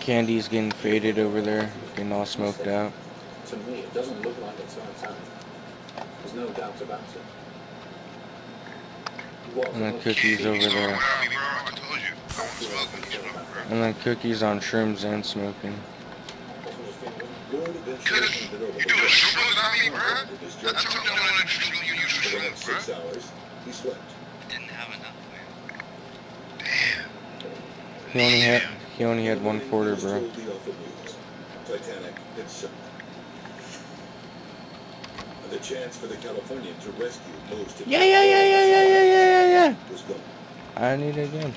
Candy's getting faded over there, getting all smoked out. To me, it doesn't look like it's Titanic. There's no doubt about it. What And then cookies over there. without me, bro. I told you. I won't smoke when you smoke, bro. And then cookies on shrooms and smoking. You're doing shrooms without me, bro? I told you I wanted you use shrooms, bro. Six hours, he slept. Didn't have enough, man. Damn. He only had he only had one quarter, bro. the awful news. Titanic had sunk. And the chance for the Californian to rescue most of Yeah, yeah, yeah, yeah, yeah, yeah, yeah, yeah, yeah. I need it again.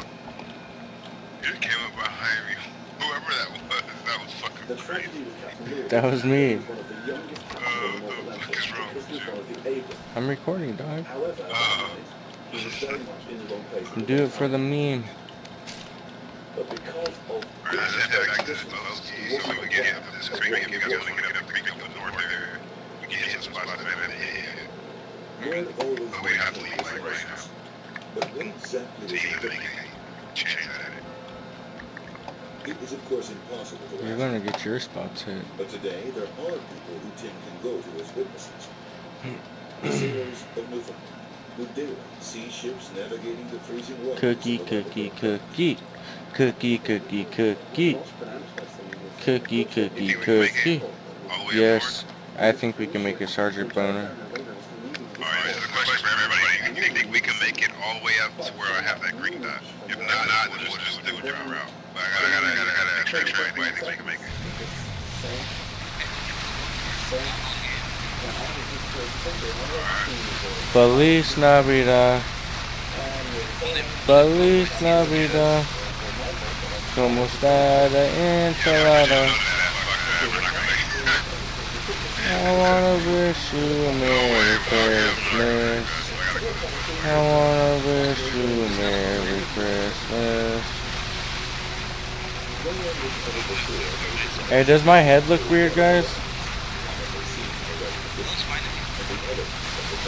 You came up behind me. Whoever that was, that was fucking The crazy. tragedy with Captain Lewis That was me. is one of the youngest Uh, the the fuck is wrong with you? one of the Abrams. I'm recording, dog. Uh. he was very much in the wrong place. at the Do it for the meme. But because of I just had back to this low key, so we get up this creek, we got to get up creek up the north there. We get hit some spots, man, man, yeah, yeah. Word always But we have to went leave like right places. now. But what exactly So was you it can doing? make change that. It is of course impossible to You're gonna get your spots hit. But today there are people who Tim can go to as witnesses. Hmm. the sailors of Newfoundland, who daily see ships navigating the freezing waters. Cookie, cookie, cookie. Cookie, cookie, cookie. What's pronounced by some of this- Cookie, cookie, think we can make cookie. it all the way up Yes, I think we can make a Sergeant Boner. Alright, this is a question for everybody. You think we can make it all the way up to where I have that green dot? If not, not, then we'll just do a different route. But I gotta, gotta, gotta, gotta, try, try, I think we can make it. Feliz Navidad. Feliz Navidad. Como está la enchilada? I wanna wish you a Merry Christmas. I wanna wish you a Merry Christmas. Hey, does my head look weird, guys?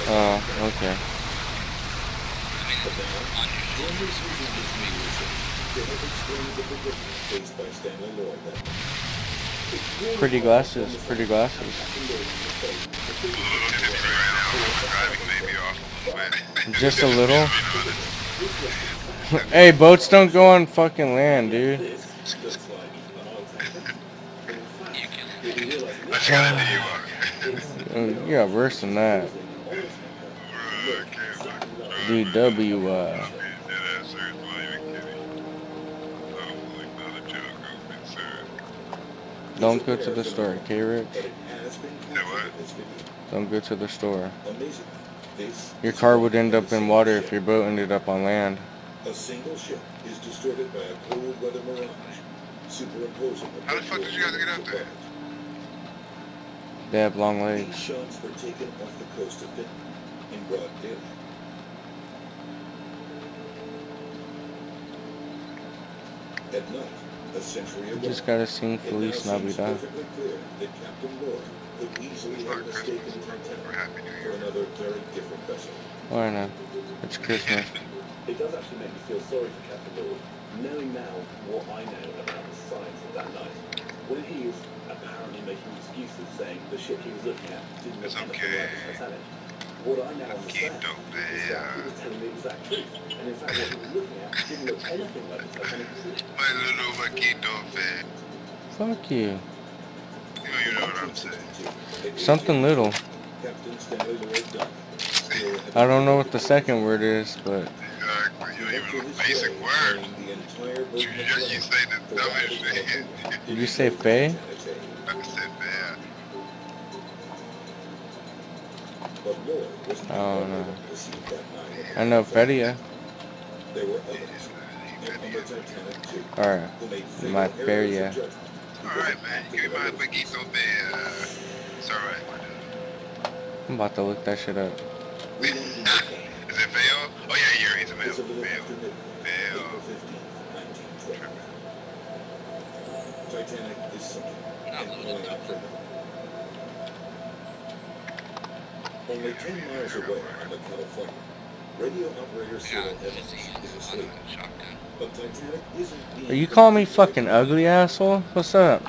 Lloyd that Pretty glasses, pretty glasses. A little tipsy right now. My driving may be off a little bit. Just a little? hey, boats don't go on fucking land, dude. You. I just gotta you up. Uh, You got worse than that. DWI. Uh, don't go to the store, okay, Rich? but it has been Yeah, captured what? in this video. Don't go to the store. Your car would end up in water if your boat ended up on land. A single ship is distorted by a cold weather mirage, superimposing How the fuck did you guys get out there? They have long These legs. shots were taken off the coast of Finland in broad daylight. At night, a century ago, just gotta sing it now Feliz seems Navidad. perfectly clear that Captain Lord could easily It's have not mistaken Christmas. Titanic for another very different vessel. Why not? It's Christmas. It does actually make me feel sorry for Captain Lord, knowing now what I know about the science of that night. When he is apparently making excuses saying the ship he was looking at didn't look It's okay. like the Titanic. What I now understand is that he was telling the exact truth, and in fact what he was looking at didn't look anything like the Titanic. My little vaquito fan. Eh? Fuck you. You know, you know what I'm saying. Something little. Captain Stanley Lord died. Still had I don't know what the second word is, but Exactly. You don't even the basic word. You, you, you say the dumbest shit. did you say Faye? Titanic's age. I said that. But Lord was not I don't the only know. one deceived that night. I know Fedia. There were others. And on the Titanic too. Alright. My Feria. Alright, man. Give me my vaquito there. It's alright. I'm about to look that shit up. We wanted to make Is it fail? Oh, yeah, you're, he's a male. It's a little Fail. after midnight, Fail. April 15th, 1912. Titanic is sinking Not loaded. pulling out for help. Only 10 miles away on the Californian, Radio operator Yeah, Cyril I'm Evans is asleep. shotgun. But Titanic isn't being Are you calling me fucking ugly, asshole? What's up?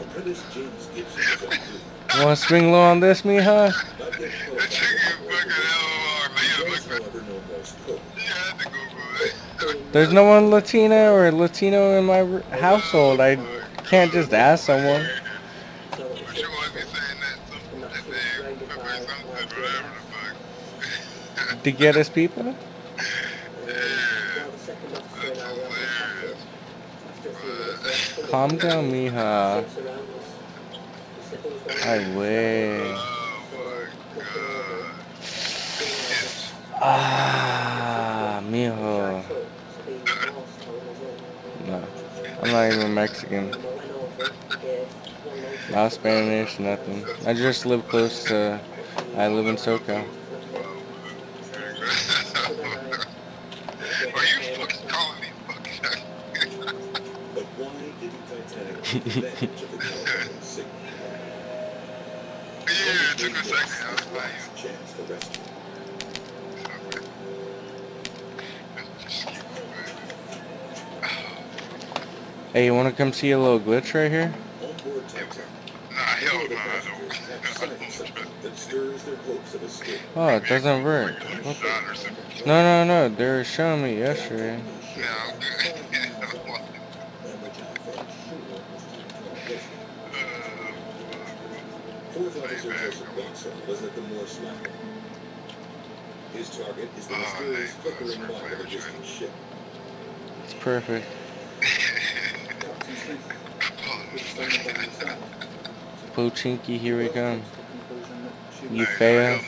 Apprentice James Gibson is on duty. Wanna swing low on this, mija? Not yet That qualified chicken for fucking LOR, man. He You does, look like however, know Morse code. you had to go for it. There's no one Latina or Latino in my household. I can't just ask someone. To get us people? Calm down, mija. I wish. Ah, mijo. I'm not even Mexican. Not Spanish, nothing. I just live close to. I live in SoCal. Are you fucking calling me fucking? Yeah, it took a second. I was like, Last chance for rescue. Hey, you wanna come see a little glitch right here? Onboard Nah, hell no, I don't. I sighted don't something trust that stirs their hopes of escape. Oh, it doesn't work. What the- Shot or something. No, no, no. They were showing me yesterday. Yeah, I'm. Fourth Officer Joseph Watson was at the ladder. His target is the mysterious flickering light of a distant ship. It's perfect. Pochinki, here we come. You fail.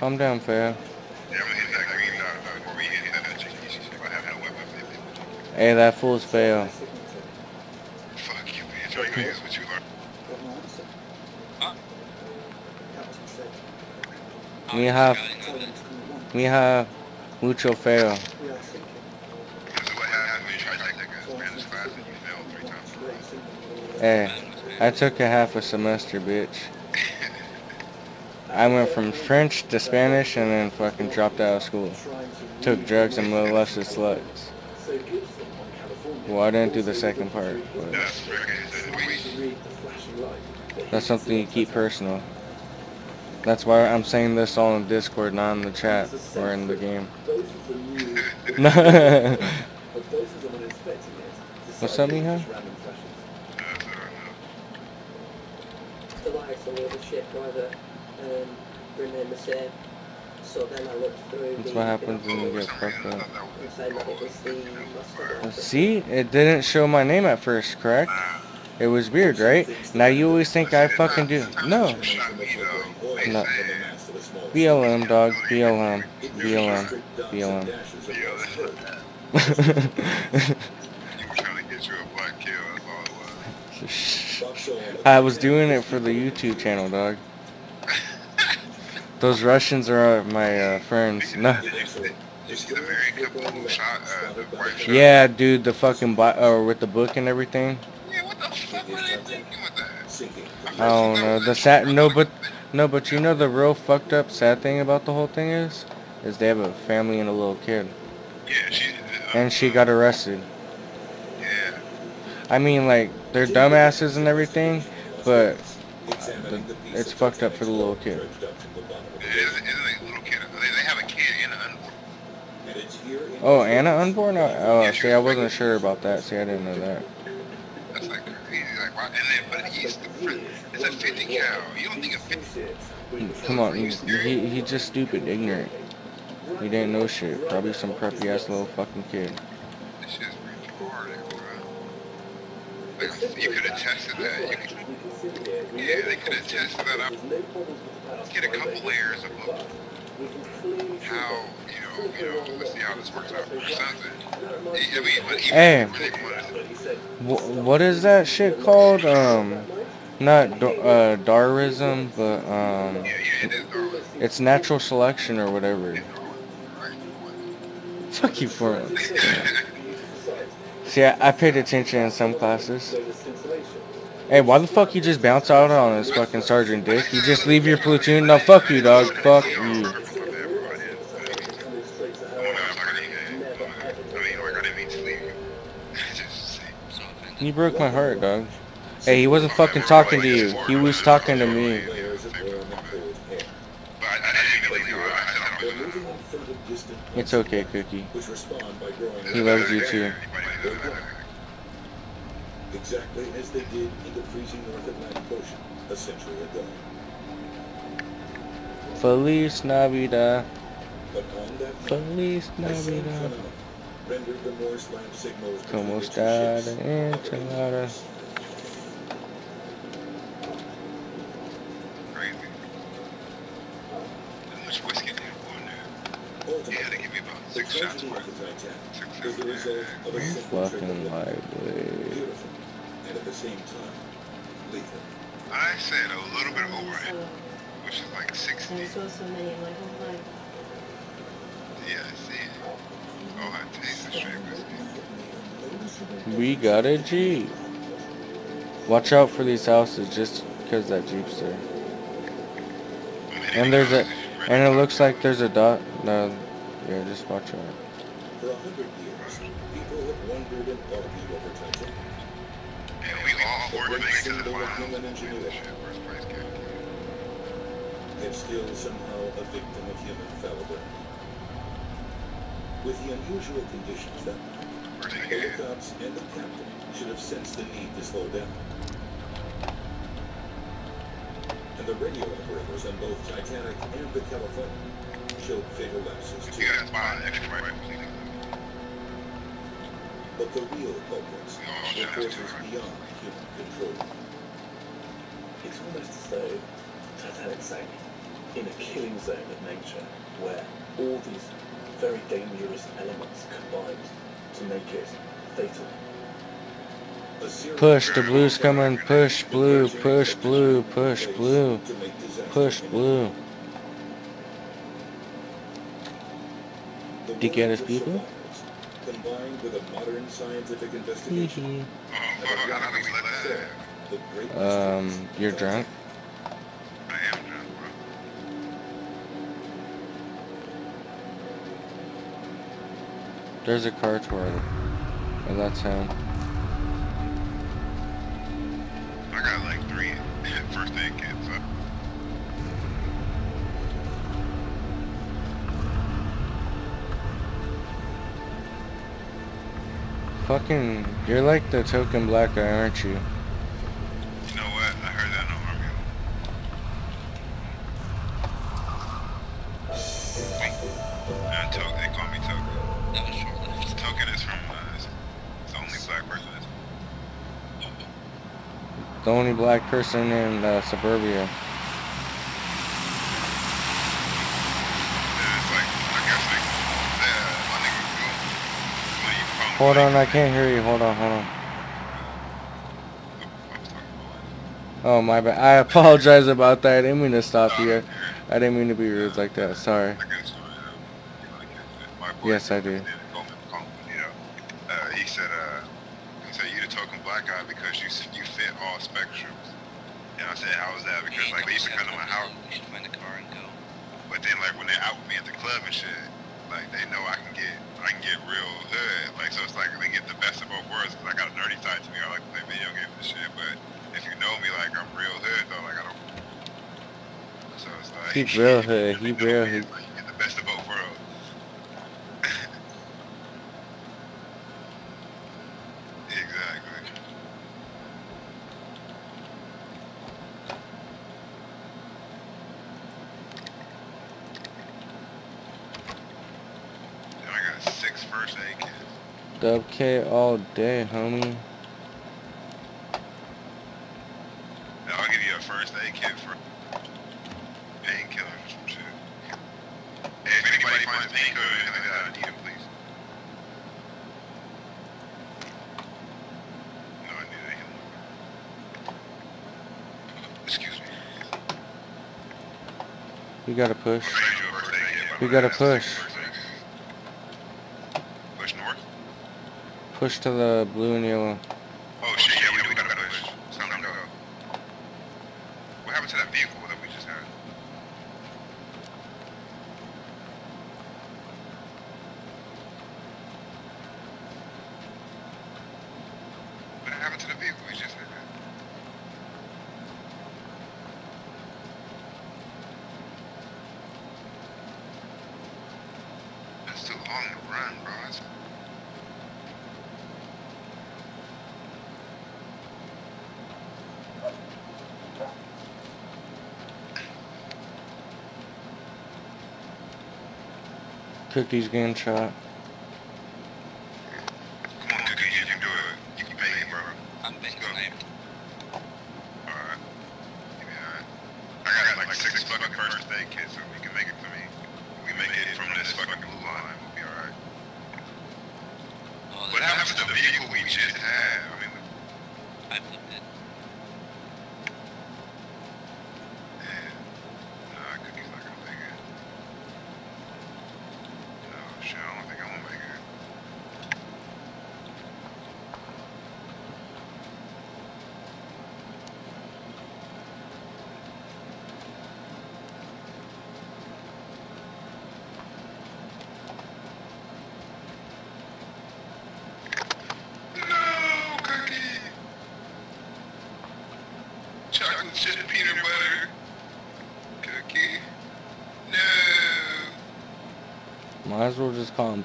Calm down, fail. Yeah, I'm gonna hit that green dot uh, before we Hey, I took a half a semester, bitch. I went from French to Spanish and then fucking dropped out of school. Took drugs and molested sluts. Well, I didn't do the second part, That's something you keep personal. That's why I'm saying this all in Discord, not in the chat or in the game. What's up, Mija? That's, uh, the lights on other ship either um, remain the same. So then I looked through That's the what happens when you get some fucked up. and was that it was the master. Uh, See, it didn't show my name at first, correct? It was weird, right? Now you always think I fucking do. No. No. BLM, dog. BLM. BLM. BLM. You were trying to get you a black kill, that's all it was. I was doing it for the YouTube channel, dog. Those Russians are my uh, friends. No. Did you see the very couple who shot uh, the white shot? Yeah, dude, the fucking bi- or with the book and everything. Yeah, what the fuck were they thinking with that? I don't know. The sad no, but no, but you know the real fucked up sad thing about the whole thing is, is they have a family and a little kid, Yeah, she. Uh, and she got arrested. Yeah. I mean, like they're dumbasses and everything, but it's fucked up for the little kid. Oh, Anna unborn? Oh, oh, see, I wasn't sure about that. See, I didn't know that. That's like crazy. Like, why? And then, but he's the. It's a 50 cal. You don't think a 50? Come on, he, he, he just stupid, ignorant. He didn't know shit. Probably some preppy ass little fucking kid. This shit's retarded, bro. Like, you could have tested that. You could, yeah, they could have tested that out. Get a couple layers of book. How, you know, you know, let's see how this works out or something. I mean, but even Hey. if they wanted Wh- what is that shit called? Um, not uh, Darwinism, but um, Yeah, yeah, it is Darwin. it's natural selection or whatever. It's Darwin, right? Fuck you for it. See, I, I paid attention in some classes. Hey, why the fuck you just bounce out on this fucking Sergeant Dick? You just leave your platoon? No, fuck you, dog. Fuck you. You. Broke my heart, dog. Hey, he wasn't fucking talking to you. He was talking to me. It's okay, Cookie. He loves you too. Exactly as they did in the freezing North Atlantic Ocean a century ago. Feliz Navidad. But on that night, Feliz Navidad. rendered the Morse lamp signals Como está de enchilada? Crazy. How much whiskey do you in there? Yeah, they give me about six shots worth. of the Titanic Six, was the result of a simple trick fucking of lively. Beautiful, and at the same time, lethal. I said a little bit over it, which is like 60. I saw so many in my whole life. Yeah, I see it. Oh, I taste the straight whiskey. We got a Jeep. Watch out for these houses just because that Jeep's there. And there's a, and it looks like there's a dot. No, yeah, just watch out. For a hundred years, people have wondered and argued over Titanic. And we all work great to the symbol of final. human ingenuity, Shit, first place game. yet still somehow a victim of human fallibility. With the unusual conditions that night, the game. lookouts and the captain should have sensed the need to slow down. And the radio operators on both Titanic and the Californian showed fatal lapses too. guys buy an extra please. But the real culprits oh, were forces beyond human control. It's almost as though Titanic sank in a killing zone of nature where all these very dangerous elements combined to make it fatal. Push, the blue's coming. Push, blue, push, blue, push, blue, to make disaster push, blue. The Did you get his people? Survivors, Combined with a modern scientific investigation. Hee Oh, fuck, I thought we let that. the great Um, you're drunk? I am drunk, bro. There's a car toilet. And that's him. I got like three first aid kits. Fucking, you're like the token black guy, aren't you? you know what? I heard that no army. Uh, to- they call me Token. That was short lived. Token is from, uh, it's, it's the only black person that's The only black person in uh, suburbia. Yeah, it's like, I guess like, yeah, my nigga, you, when you call me Hold on, I can't hear you. Hold on, hold on. I was talking about Oh, my bad. I apologize about that. I didn't mean to stop you. I didn't mean to be rude like that. Sorry. Yes, I a story, uh, you wanna catch it? My boy Yes, I do. did it, Coleman, Coleman, you know, uh, he said, uh, he said, you the token black guy because you, s- you fit all spectrums. And I said, how is that? Because like they used to come to my house, We should find a car and go. but then like when they're out with me at the club and shit, like they know I can get, I can get real hood. Like so it's like they get the best of both worlds. Cause I got a nerdy side to me. I like to play video games and shit. But if you know me, like I'm real hood though. Like I don't. So it's like He real hood, he real hood. it's Like, you get the best of both worlds. exactly. And I got six first aid kits. Dub K all day, homie. And I'll give you a first aid kit for painkillers or some shit. Hey, if anybody finds a painkiller or anything like that, I need them, please. No, I need a healing. Excuse me. We gotta push. I'll send you a first aid kit, by the We gotta push. six first aid kits. Push north? Push to the blue and yellow. cook these gantrot.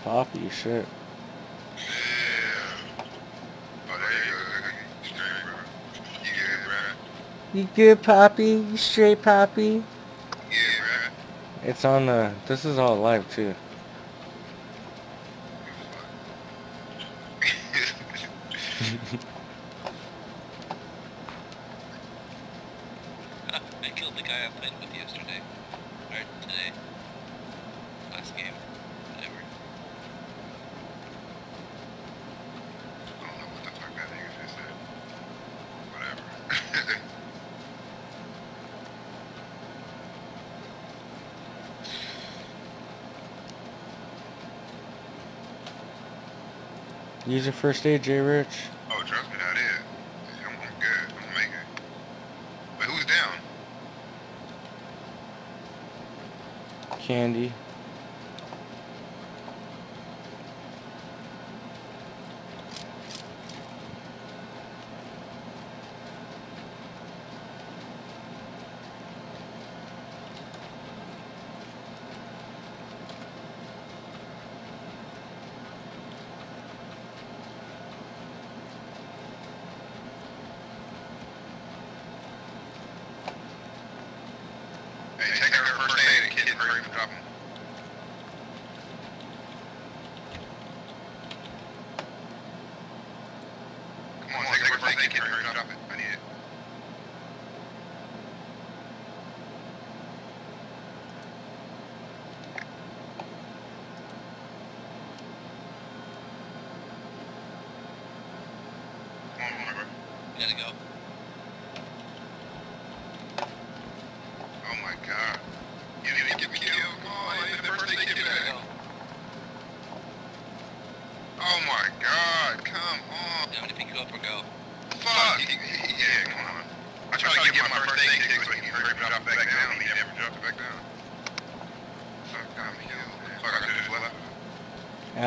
poppy shit. You good, Poppy? You straight, Poppy? Yeah, man. It's on the... This is all live, too. Use your first aid, Jay Rich. Oh, trust me, I did. I'm, I'm good. I'm making it. But who's down? Candy.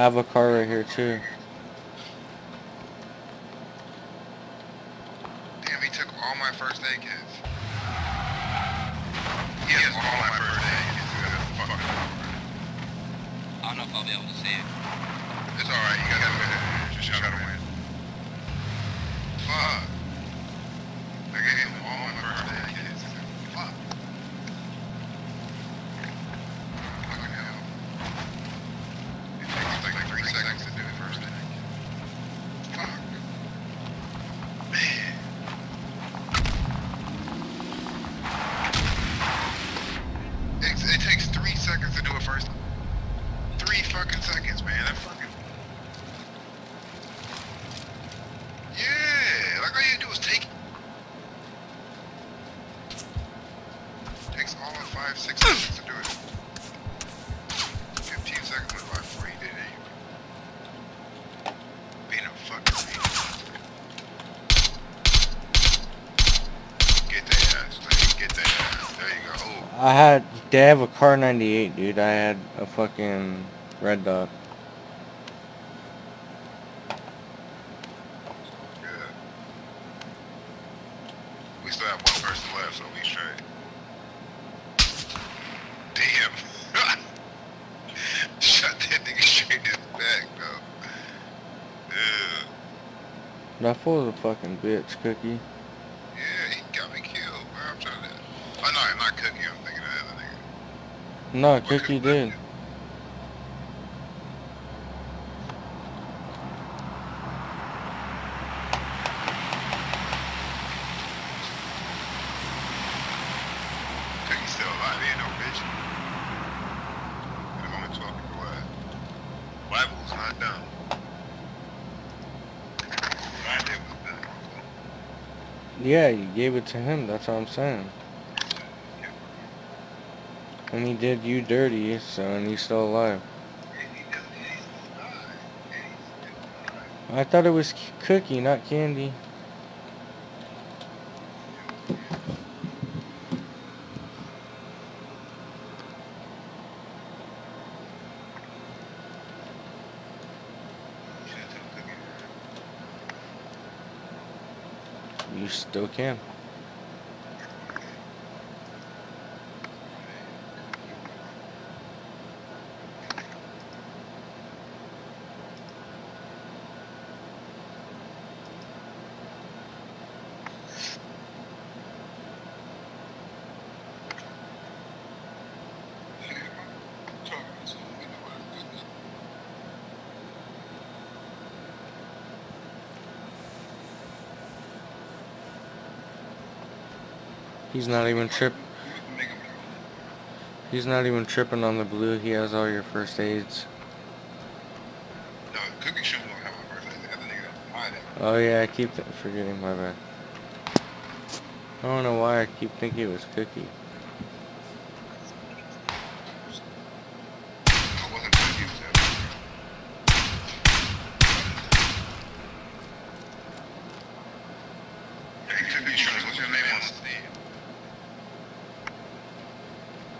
have a car right here too. I had they have a car 98, dude. I had a fucking red dot. Yeah. We still have one person left, so we straight. Damn. That nigga straight in back, though. That fool's a fucking bitch, Cookie. Friday was done. Yeah, you gave it to him, that's what I'm saying. And he did you dirty, so, and he's still alive. I thought it was Cookie, not Candy. You still can. He's not even trip. He's not even tripping on the blue. He has all your first aids. No, Cookie shouldn't have my first name. The other nigga that's behind him. Oh yeah, I keep forgetting. My bad. I don't know why I keep thinking it was Cookie. I wasn't Cookie. it was the other nigga. Hey, Cookie Shrooms, what's your name on Steam?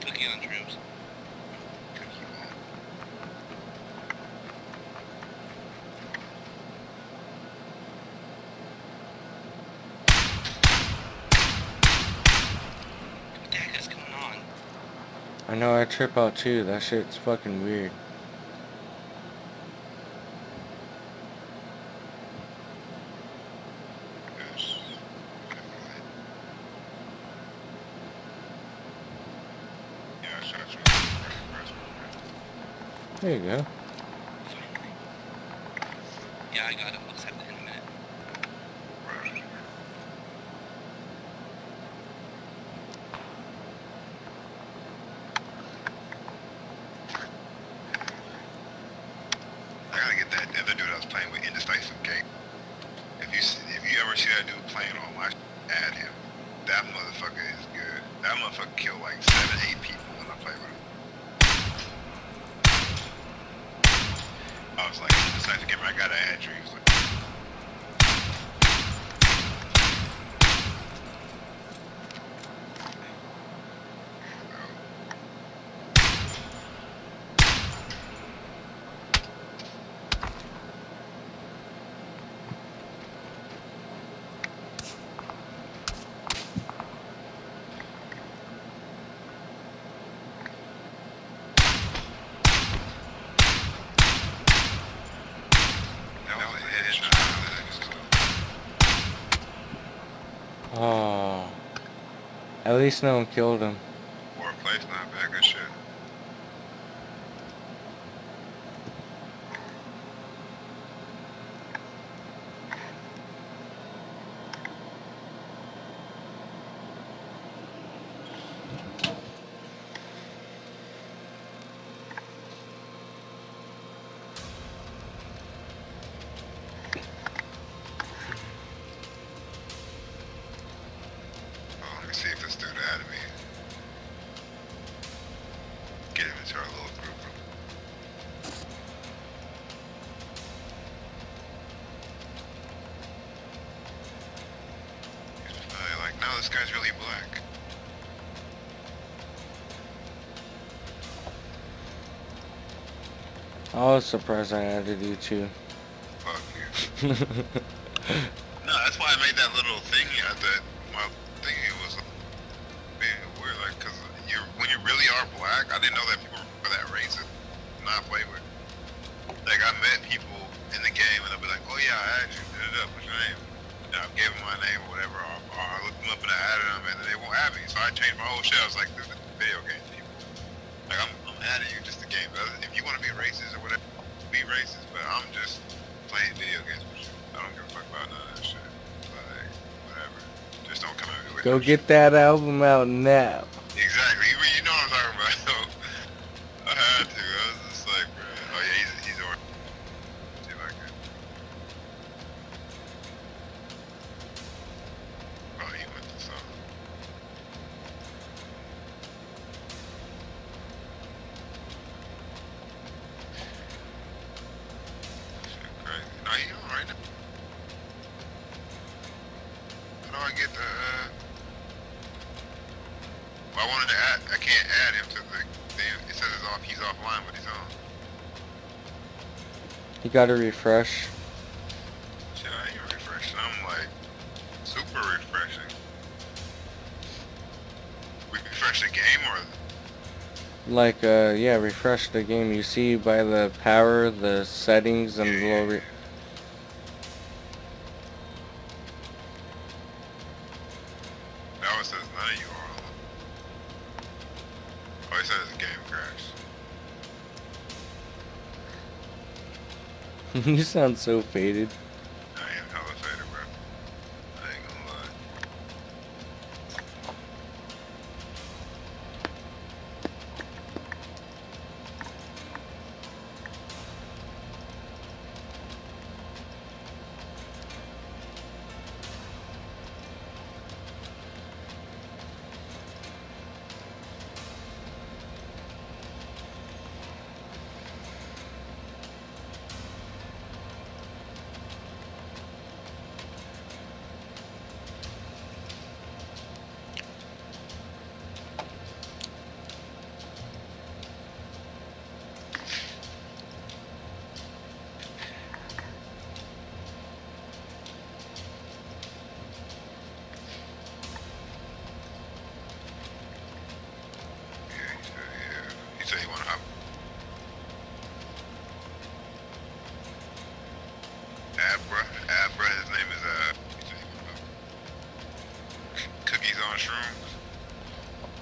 Cookie on drooms. Cookie Man. What the heck is going on? I know I trip out too. That shit's fucking weird. There you go. Yeah, I got it. I'll just have to in a minute. Right. I gotta get that other dude I was playing with indecisive game. If you see, if you ever see that dude playing on my add him. That motherfucker is good. That motherfucker killed like seven, eight people when I play with him. I was like, indecisive gamer, I gotta add you. He was like, that was a headshot. Oh. At least no one killed him. Fourth place, not bad, good shit. Oh, let me see if this dude added me. Get him into our little group. He's probably like, no, this guy's really black. I was surprised I added you too. Fuck you. No, that's why I made that little thing at the my thing. It was being weird, like, cause you when you really are black, I didn't know that people were that racist. Not play with. Like I met people in the game and they'll be like, oh yeah, I asked you, da da da, what's your name? And I gave them my name or whatever, or, or I looked them up and I added them, and they won't have me. So I changed my whole shit. I was like, Go get that album out now. Exactly. You, you know what I'm talking about. I had to. I was just like, bro. Oh yeah, he's he's on. See if I can. Oh, he went to some. Shit crazy. No, he on right now. How do I get the? Uh... Well, I wanted to add. I can't add him to the thing. It says it's off. He's offline, but he's on. You gotta refresh. Shit, I ain't refreshing. I'm like super refreshing. We refresh the game or Like, uh, yeah, refresh the game. You see by the power, the settings, and the little. Re- now it says none of you are on. Oh, it says game crash. you sound so faded.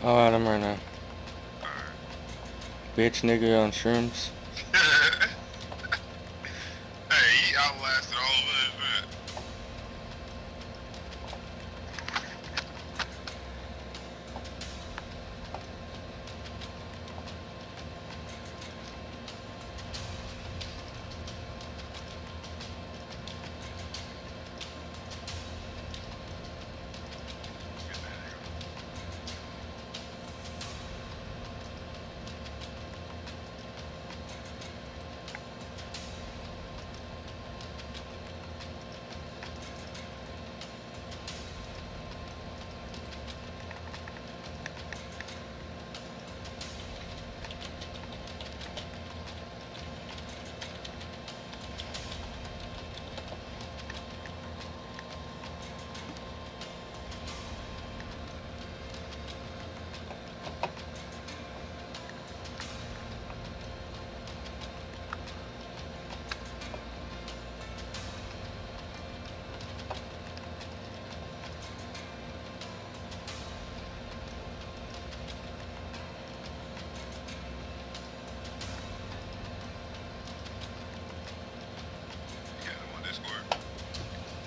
Oh, at him right now. Bitch nigga on shrooms.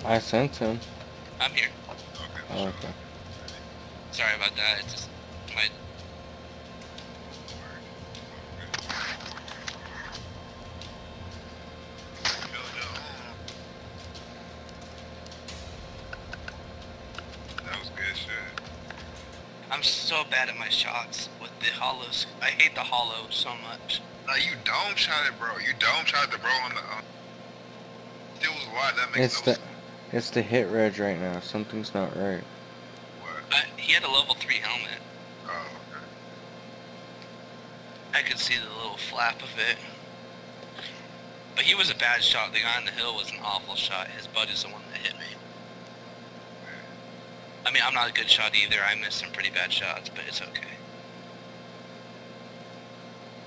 I sent him. I'm here. Okay. Oh, okay. Sorry about that. It's just my That was good shit. I'm so bad at my shots with the hollows. I hate the hollow so much. No, you dome shot it, bro. You dome shot the bro on the. Uh, still was wide. That makes It's no the it's the hit reg right now. Something's not right. I, he had a level 3 helmet. Oh, okay. I could see the little flap of it. But he was a bad shot. The guy on the hill was an awful shot. His buddy's the one that hit me. I mean, I'm not a good shot either. I missed some pretty bad shots, but it's okay.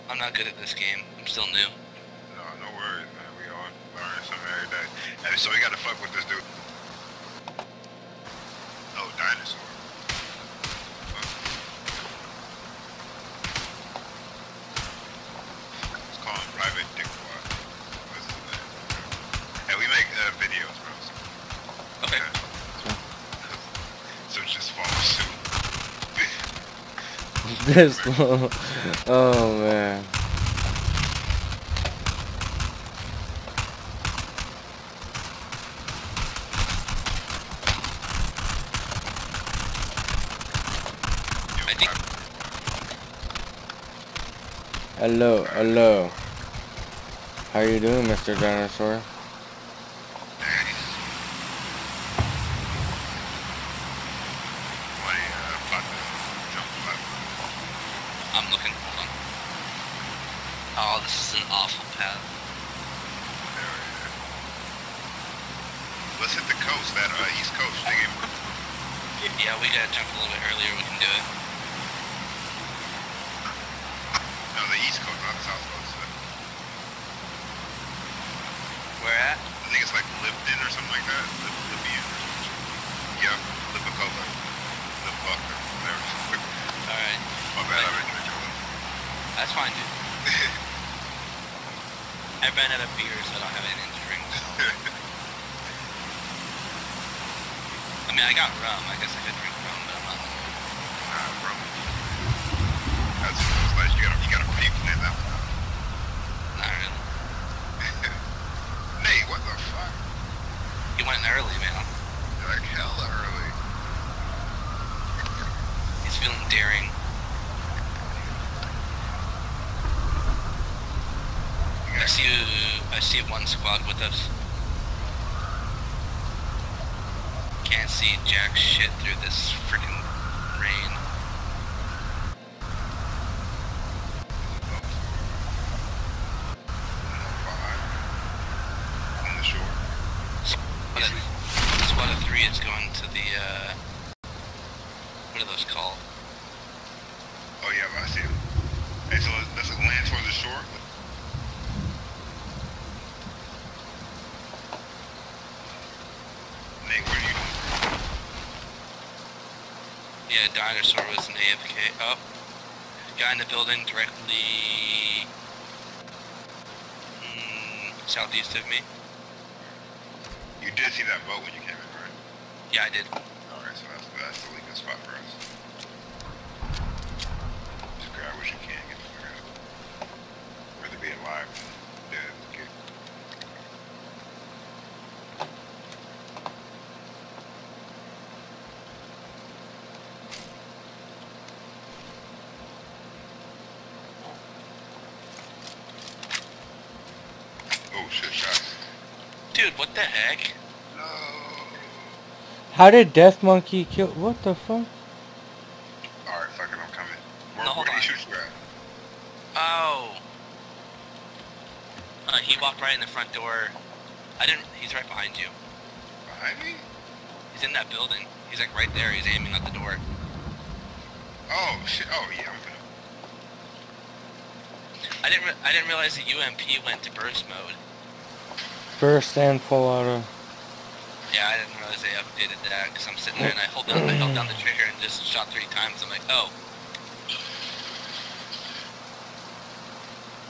I'm not good at this game. I'm still new. Pistol. oh man. Hello, hello. How you doing, Mr. Dinosaur? Why, uh, about to jump the left. I'm looking. Hold on. Oh, this is an awful path. Let's hit the coast, that uh, east coast. Gave Yeah, we gotta jump a little bit earlier. We can do it. no, the east coast, not the south coast. Uh, Where at? I think it's like Lipton or something like that. Lip, Libyan. Yeah, Lipicola. Lipicola. Whatever. All right. My bad, I read your That's fine, dude. I ran out of beer, so I don't have anything to drink. I mean, I got rum. I guess I could drink rum, but I'm not. in. Nah, bro. That's, that's nice. You gotta, you gotta pre-plan that one. Not really. Nate, what the fuck? You went early, man. You're like hella early. He's feeling daring. You I gotta see. I see one squad with us. Can't see jack shit through this freaking rain. On the shore. Squad of, squad of three is going to the. uh... What are those called? Oh yeah, I see him. Hey, so does it land towards the shore? Nate, what are you doing? Yeah, dinosaur was an AFK. Oh, guy in the building directly mm, southeast of me. You did see that boat when you came in, right? Yeah, I did. Alright, so that's, that's the legal spot for us. Just grab what you can, get the fuck out. Rather be alive than dead. Okay. Oh shit, shots. Dude, what the heck? No. How did Death Monkey kill? What the fuck? Alright, fuck it, I'm coming. Where, No, where hold did he on. shoot you at? Oh. Uh, he walked right in the front door. I didn't. He's right behind you. Behind me? He's in that building. He's like right there. He's aiming at the door. Oh shit, oh yeah, I'm gonna. I didn't. Re- I didn't realize the UMP went to burst mode. Burst and pull auto. Yeah, I didn't realize they updated that because I'm sitting there and I hold down, I held down the trigger and just shot three times. I'm like, oh.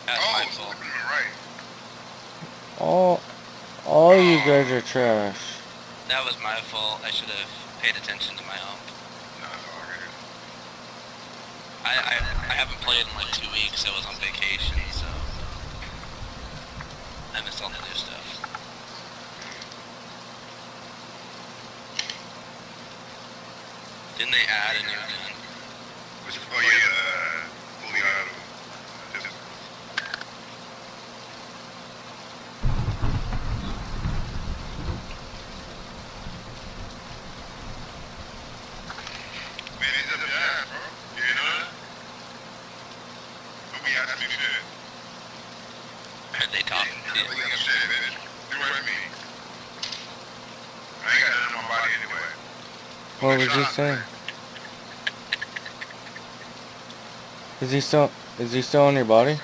That's oh, my fault. to the right. All, all you oh. guys are trash. That was my fault. I should have paid attention to my ump. No, it's all good. I, I, I haven't played in like two weeks. I was on vacation, so I missed all the other stuff. Didn't they add a new gun? Which, oh yeah, the fully auto. Just- Man, he's up your ass, bro. You know that? Don't be asking me shit. they talking to Don't you. be asking shit, man. Do what I mean. I ain't got nothing on my body anyway. What was he saying? Is he still? Is he still on your body?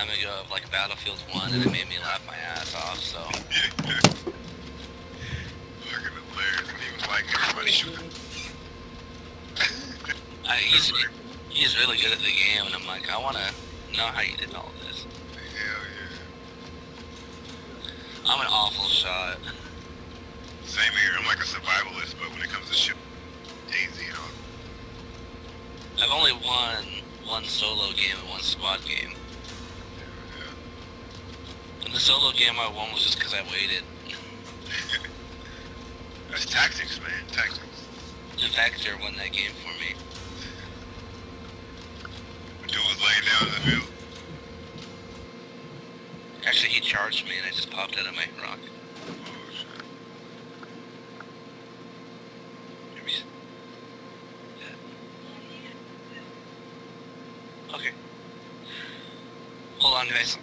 time ago of like Battlefield One, and it made solo game I won was just because I waited. That's tactics, man. Tactics. The Vector won that game for me. The dude was laying down in the field. Actually, he charged me and I just popped out of my rock. Oh, okay. Hold on, guys.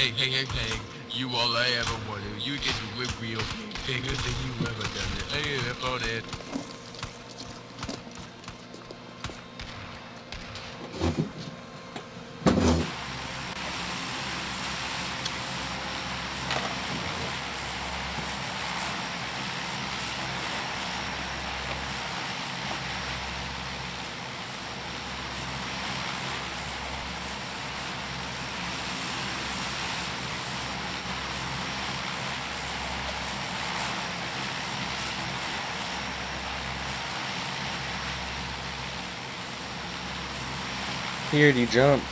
Hey, hey, hey, hey, you all I ever wanted. You just whip real bigger than you ever done it. Hey, about it. Here, you jump.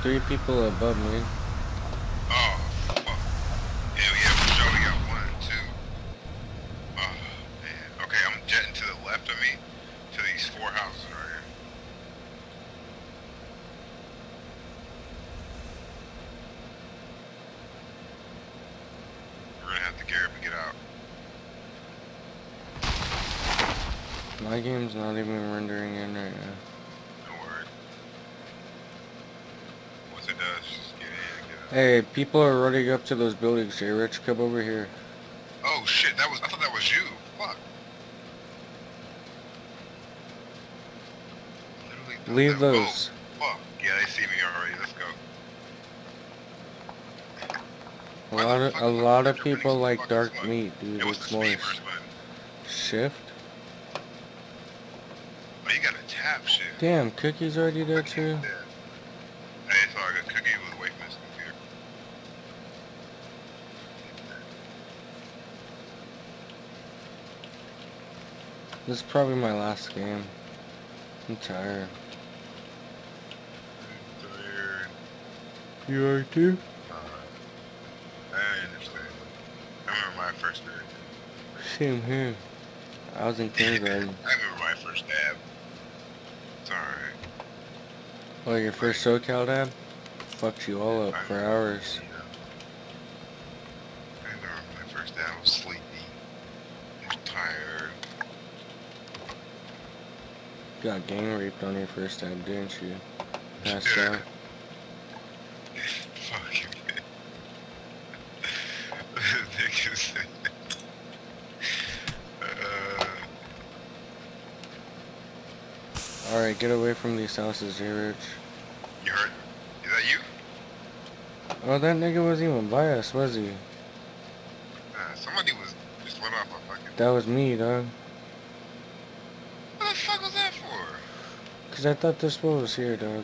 three people above me. People are running up to those buildings here. Rich, come over here. Oh shit, that was, I thought that was you. Fuck. Leave that- oh, those. Oh, fuck. Yeah, they see me already. Let's go. A lot of a lot of people like dark meat, dude. It was It's moist. button. Shift. Oh, you gotta tap shit. Damn, Cookie's already there too. Hey, it's all good. Cookie was away from his computer. This is probably my last game. I'm tired. Tired. You are too? Uh, I understand. I remember my first day. Same here. I was in kindergarten. I remember my first dab. It's alright. Oh, your first SoCal dab? Fucked you all up for hours. You know. I remember my first dab. I was sleepy. I was tired. Got gang raped on your first dab, didn't you? Passed Yeah. out. Fuck you. Niggas. uh, Alright, get away from these houses here, Rich. you heard? Is that you? Oh, that nigga wasn't even by us, was he? Uh, somebody was just let off a fucking. That was me, dog. What the fuck was that for? Cause I thought this one was here, dog.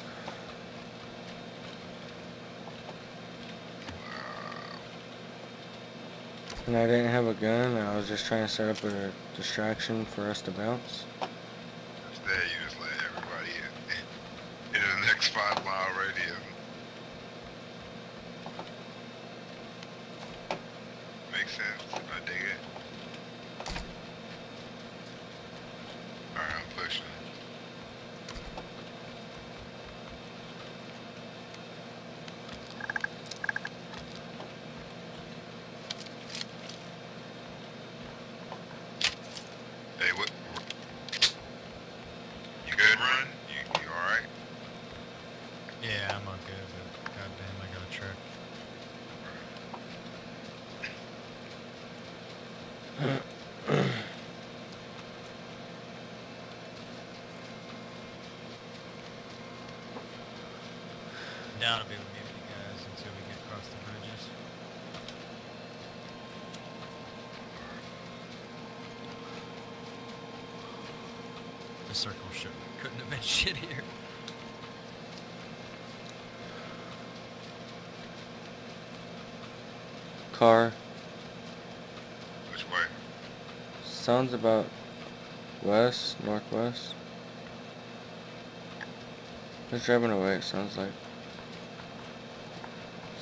And I didn't have a gun, I was just trying to set up a distraction for us to bounce. Instead, you just let everybody in, in the next five mile radius. Makes sense. I dig it. Alright, I'm pushing. Hey, what? You good, Run? You, you alright? Yeah, I'm okay, but goddamn, I got a trick. Down to be with me with you guys until we get across the bridges. The circle should couldn't have been shittier. Car. Which way? Sounds about west, northwest. It's driving away, it sounds like.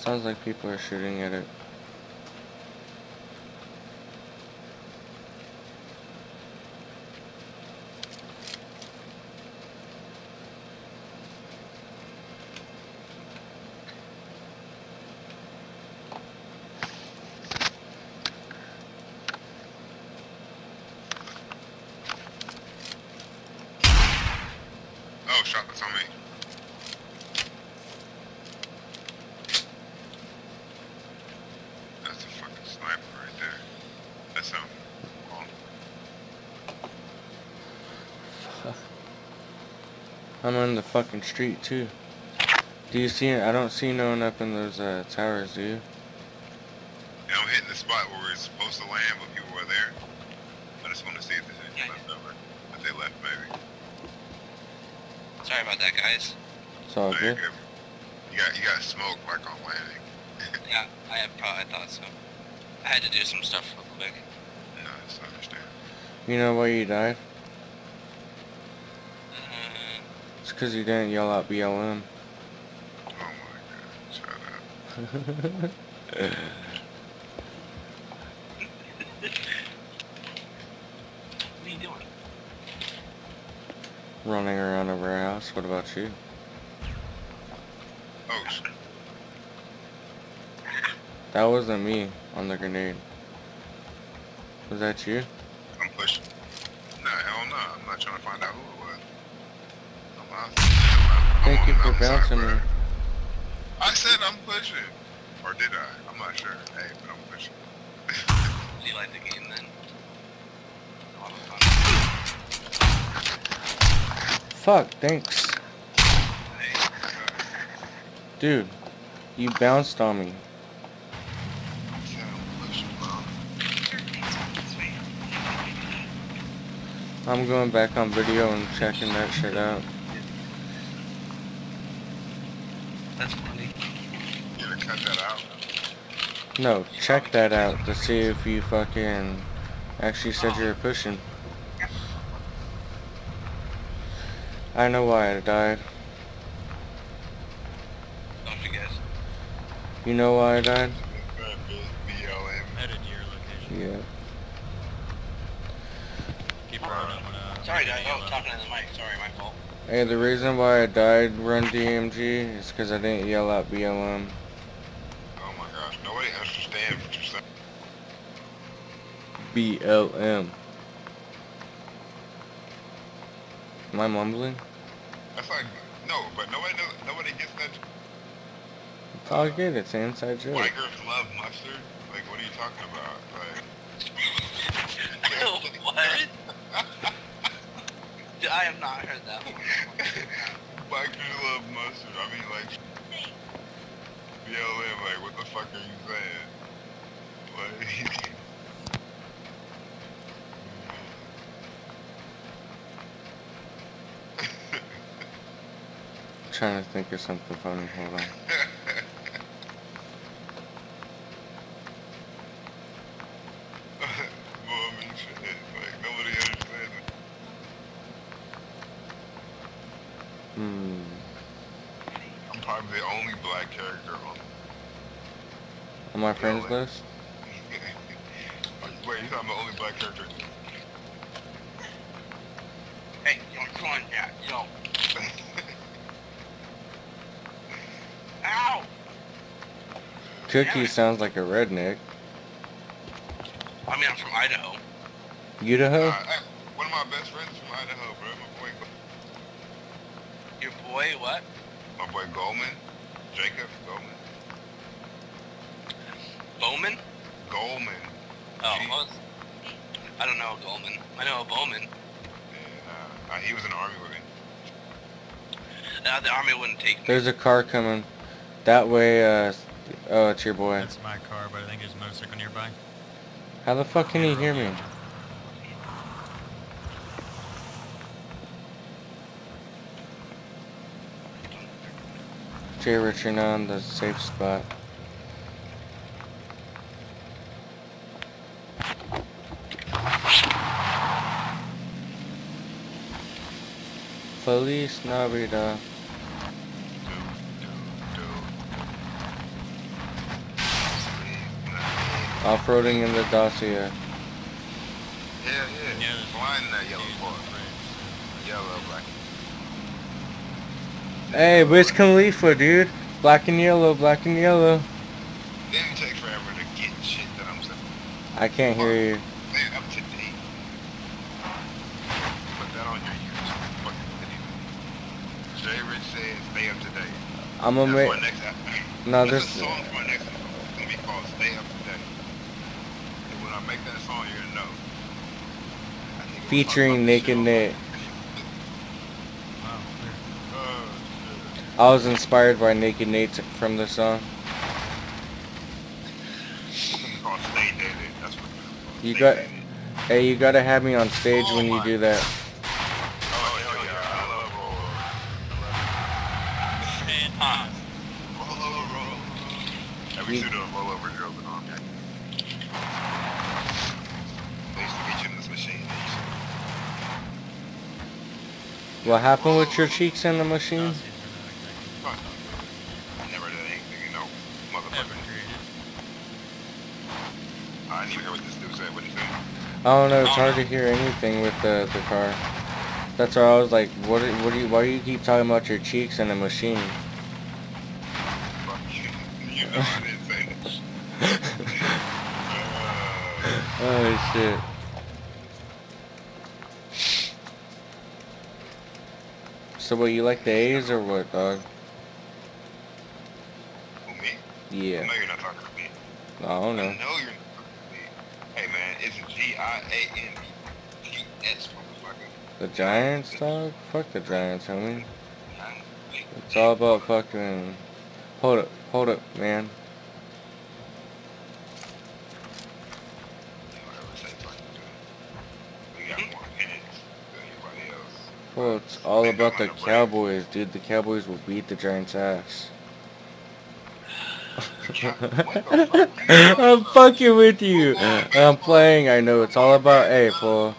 Sounds like people are shooting at it. Oh, shot that's on me. That's a fucking sniper right there. That's him. Oh, I'm on the fucking street too. Do you see it? I don't see no one up in those uh, towers, do you? Yeah, I'm hitting the spot where we're supposed to land, but people were there. I just want to see if there's anything left over. If they left, maybe. Sorry about that, guys. It's all No, you're good. good. You got you got smoke like on landing. Yeah, I have probably thought so. I had to do some stuff real quick. No, it's understand. You know why you died? Uh, It's because you didn't yell out BLM. Oh my god, shut up. what are you doing? Running around a warehouse. What about you? Oh shit. That wasn't me on the grenade. Was that you? I'm pushing. No, hell no. I'm not trying to find out who it was. I'm out- I'm out- I'm Thank on you the for outside, bouncing brother. me. said I'm pushing. Or did I? I'm not sure. Hey, but I'm pushing. Do you like the game then? A lot of fun. Fuck, thanks. Hey, Dude, you bounced on me. I said I'm pushing, bro. I'm going back on video and checking that shit out. That's funny. You gonna cut that out? No, check that out to see if you fucking actually said you were pushing. I know why I died. Don't forget. You know why I died? BLM. Headed to your location. Yeah. Keep running. I'm. Sorry, make guys. it Oh, talking to the mic. Sorry, my fault. Hey, the reason why I died run DMG is because I didn't yell out BLM. Oh my gosh. Nobody understands what you're saying. BLM. Am I mumbling? That's like, no, but nobody knows, nobody gets that. I'll get it, it's an inside joke. White girls love mustard? Like, what are you talking about? Like, what? Dude, I have not heard that one. Black girls love mustard. I mean, like, BLM, like, what the fuck are you saying? Like, trying to think of something funny, hold on. woman shit. Like, nobody understands it. Hmm. I'm probably the only black character on. On my friends BLM. list? Wait, you talking about only black character? Hey, yo, come on, Jack. Yo. Ow! Cookie sounds like a redneck. I mean, I'm from Idaho. Idaho? Uh, I- one of my best friends is from Idaho, bro. My boy, Your boy, what? my boy Goldman, Jacob Goldman, Bowman? Goldman, Oh, Gee. well, I don't know a Goldman. I know a Bowman. and uh, uh, he was in the army with me. Uh, the army wouldn't take me. There's a car coming. That way, uh, oh, it's your boy. That's my car, but I think there's a motorcycle nearby. How the fuck can he hear me? Jay Rich, on the safe spot. Feliz Navidad. Do, do, do. Off-roading in the Dacia. Yeah, yeah. Yeah, there's Flying that yellow dudes car. on Yellow, black. Hey, Wiz Khalifa, dude. Black and yellow, black and yellow. Then it takes forever to get shit that I'm saying. I can't hear you. Stay up to date. Put that on your YouTube fucking video. Jay Rich said stay up to date. I'm gonna That's my make. next album. No, That's this. a song for my next album. It's gonna be called Stay Up to Date. And when I make that song, you're gonna know. I think it was Featuring talking Naked about Nick. shit. Wow, weird. Oh, shit. I was inspired by Naked Nate from the song. It's gonna be called Stay Dated. That's what it's called. You got- Hey, you gotta have me on stage Oh when you do that. Oh, hell yeah. I love roll. And Huh. Roll over, roll over. Every You- suit of roll over drill been on, okay? They used to get you in this machine. They used to What happened with your cheeks in the machine? Dacias are not exactly I never did anything, you know, ever motherfucker. created. I didn't even hear what this dude said. What he said? I don't know. It's hard to hear anything with the the car. That's why I was like, what? are- What do you? Why do you keep talking about your cheeks in a machine? Fuck you. You know I didn't say that. Uh, Oh shit. So what? You like the A's or what, dog? I Yeah. know you're not talking to me. I don't I know. know you're not talking to me. Hey man, it's G I A N T S motherfucker. The Giants, dog? Fuck the Giants, homie. It's all about fucking... Hold up, hold up, man. Whatever say fucking good. We got more hits than anybody else. Well, it's all about the Cowboys, dude. The Cowboys will beat the Giants' ass. I'm fucking with you. I'm playing. I know it's all about. Hey, fool.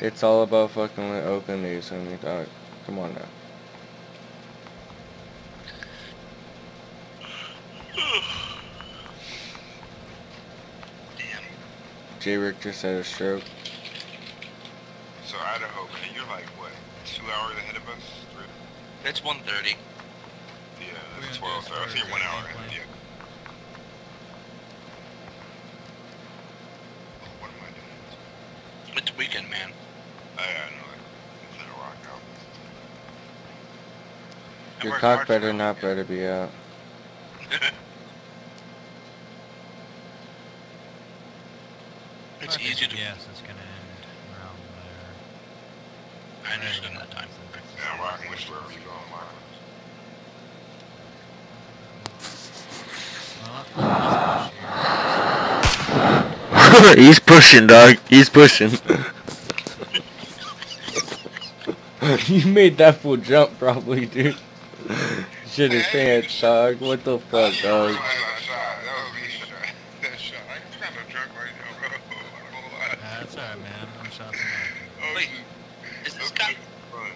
It's all about fucking with Oakland A's, homie. Dog. Come on now. Damn. Jay Richter had a stroke. So Idaho, man, you're like what? Two hours ahead of us? Three? It's 1:30. Yeah, We're that's gonna twelve. So I see you're Spurs one hour that ahead. point. Yeah. Oh, What am I doing? It's weekend, man. Oh, I, I know it. It's in a rock out. Your cock better it. not better be out. it's easy to. Yes, it's gonna end around there. I understand that time. Yeah, I'm rocking with you wherever you go on mine. Well, let's push here. He's pushing, dog. He's pushing. you made that fool jump, probably, dude. Shit his pants, dog. What the fuck, dog? That was me shot. That shot. I'm kind of drunk right now, bro. I'm not gonna lie. Uh, that's alright, man. I'm shots in Oh, Wait, shit. Is this Okay. guy Fun.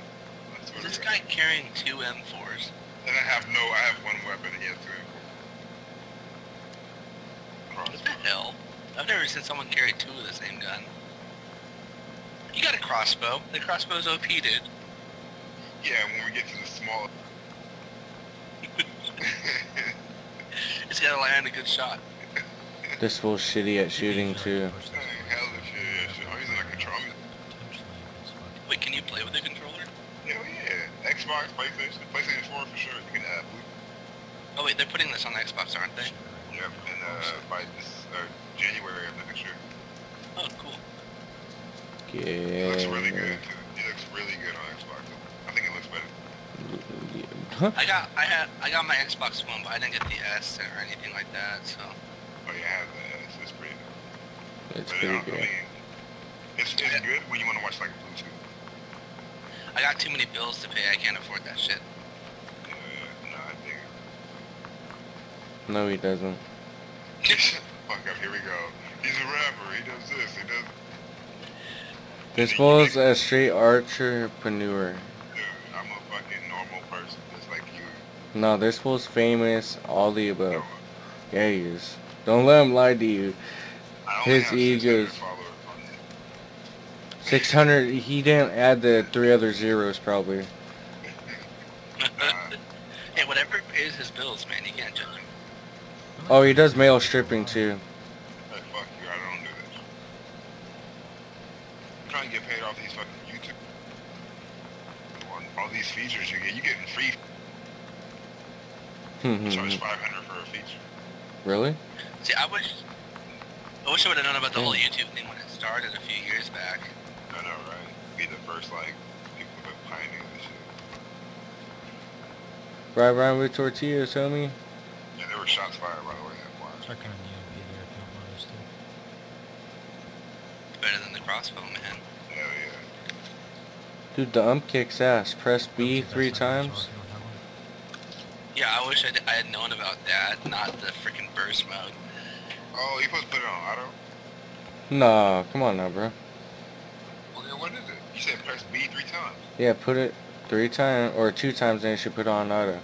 I swear is to this God. guy carrying two M4s? And I have no, I have one weapon and he has two What Crossbow. the hell? I've never seen someone carry two of the same gun. You got a crossbow. The crossbow's OP, dude. Yeah, when we get to the small. It's gotta land a good shot. This fool's shitty at shooting, too. Push this Dang, hell of shit, yeah, shit. I'm using a control. I'm using, potentially this fucking- Wait, can you play with the controller? hell yeah. Xbox, PlayStation, PlayStation 4 for sure. You can add blue. Oh wait, they're putting this on Xbox, aren't they? Yep, and uh, by this uh, January of next year. Oh, cool. It looks really Yeah. good too. It looks really good on Xbox. I think it looks better. Huh? I got I had I got my Xbox One, but I didn't get the S or anything like that. So Oh yeah, I have that. It's, it's pretty good. It's But, pretty uh, I good. mean, it's, it's good when you want to watch like Bluetooth. I got too many bills to pay. I can't afford that shit. Yeah, yeah, no, I dig No, he doesn't. it. Fuck up, here we go. He's a rapper. He does this. He does. This fool's a straight entrepreneur. Dude, I'm a fucking normal person, just like you. No, this fool's famous, all the above. Yeah, he is. Don't let him lie to you. His have 600 ego's- followers on it. 600, he didn't add the three other zeros, probably. Hey, whatever pays his bills, man, you can't judge him. Oh, he does mail stripping, too. hey, fuck you. I don't do that. I'm trying to get paid off these fucking YouTube. On all these features you get, you getting free. Mm-hmm. Charge 500 for a feature. really? See, I wish I wish I would have known about the whole YouTube thing when it started a few years back. I know, right? Be the first like people that pioneer this shit. Right around with tortillas, homie. Yeah, there were shots fired by the way. That fly. Check on the UMP there if you don't notice too. Better than the crossbow, man. Hell yeah. Dude, the ump kicks ass. Press B three not as times. if you don't have one. Yeah, I wish I, I had known about that, not the freaking burst mode. Oh, you supposed to put it on auto? Nah, come on now, bro. Well, then what is it? You said press B three times. Yeah, put it three times or two times, then you should put it on auto.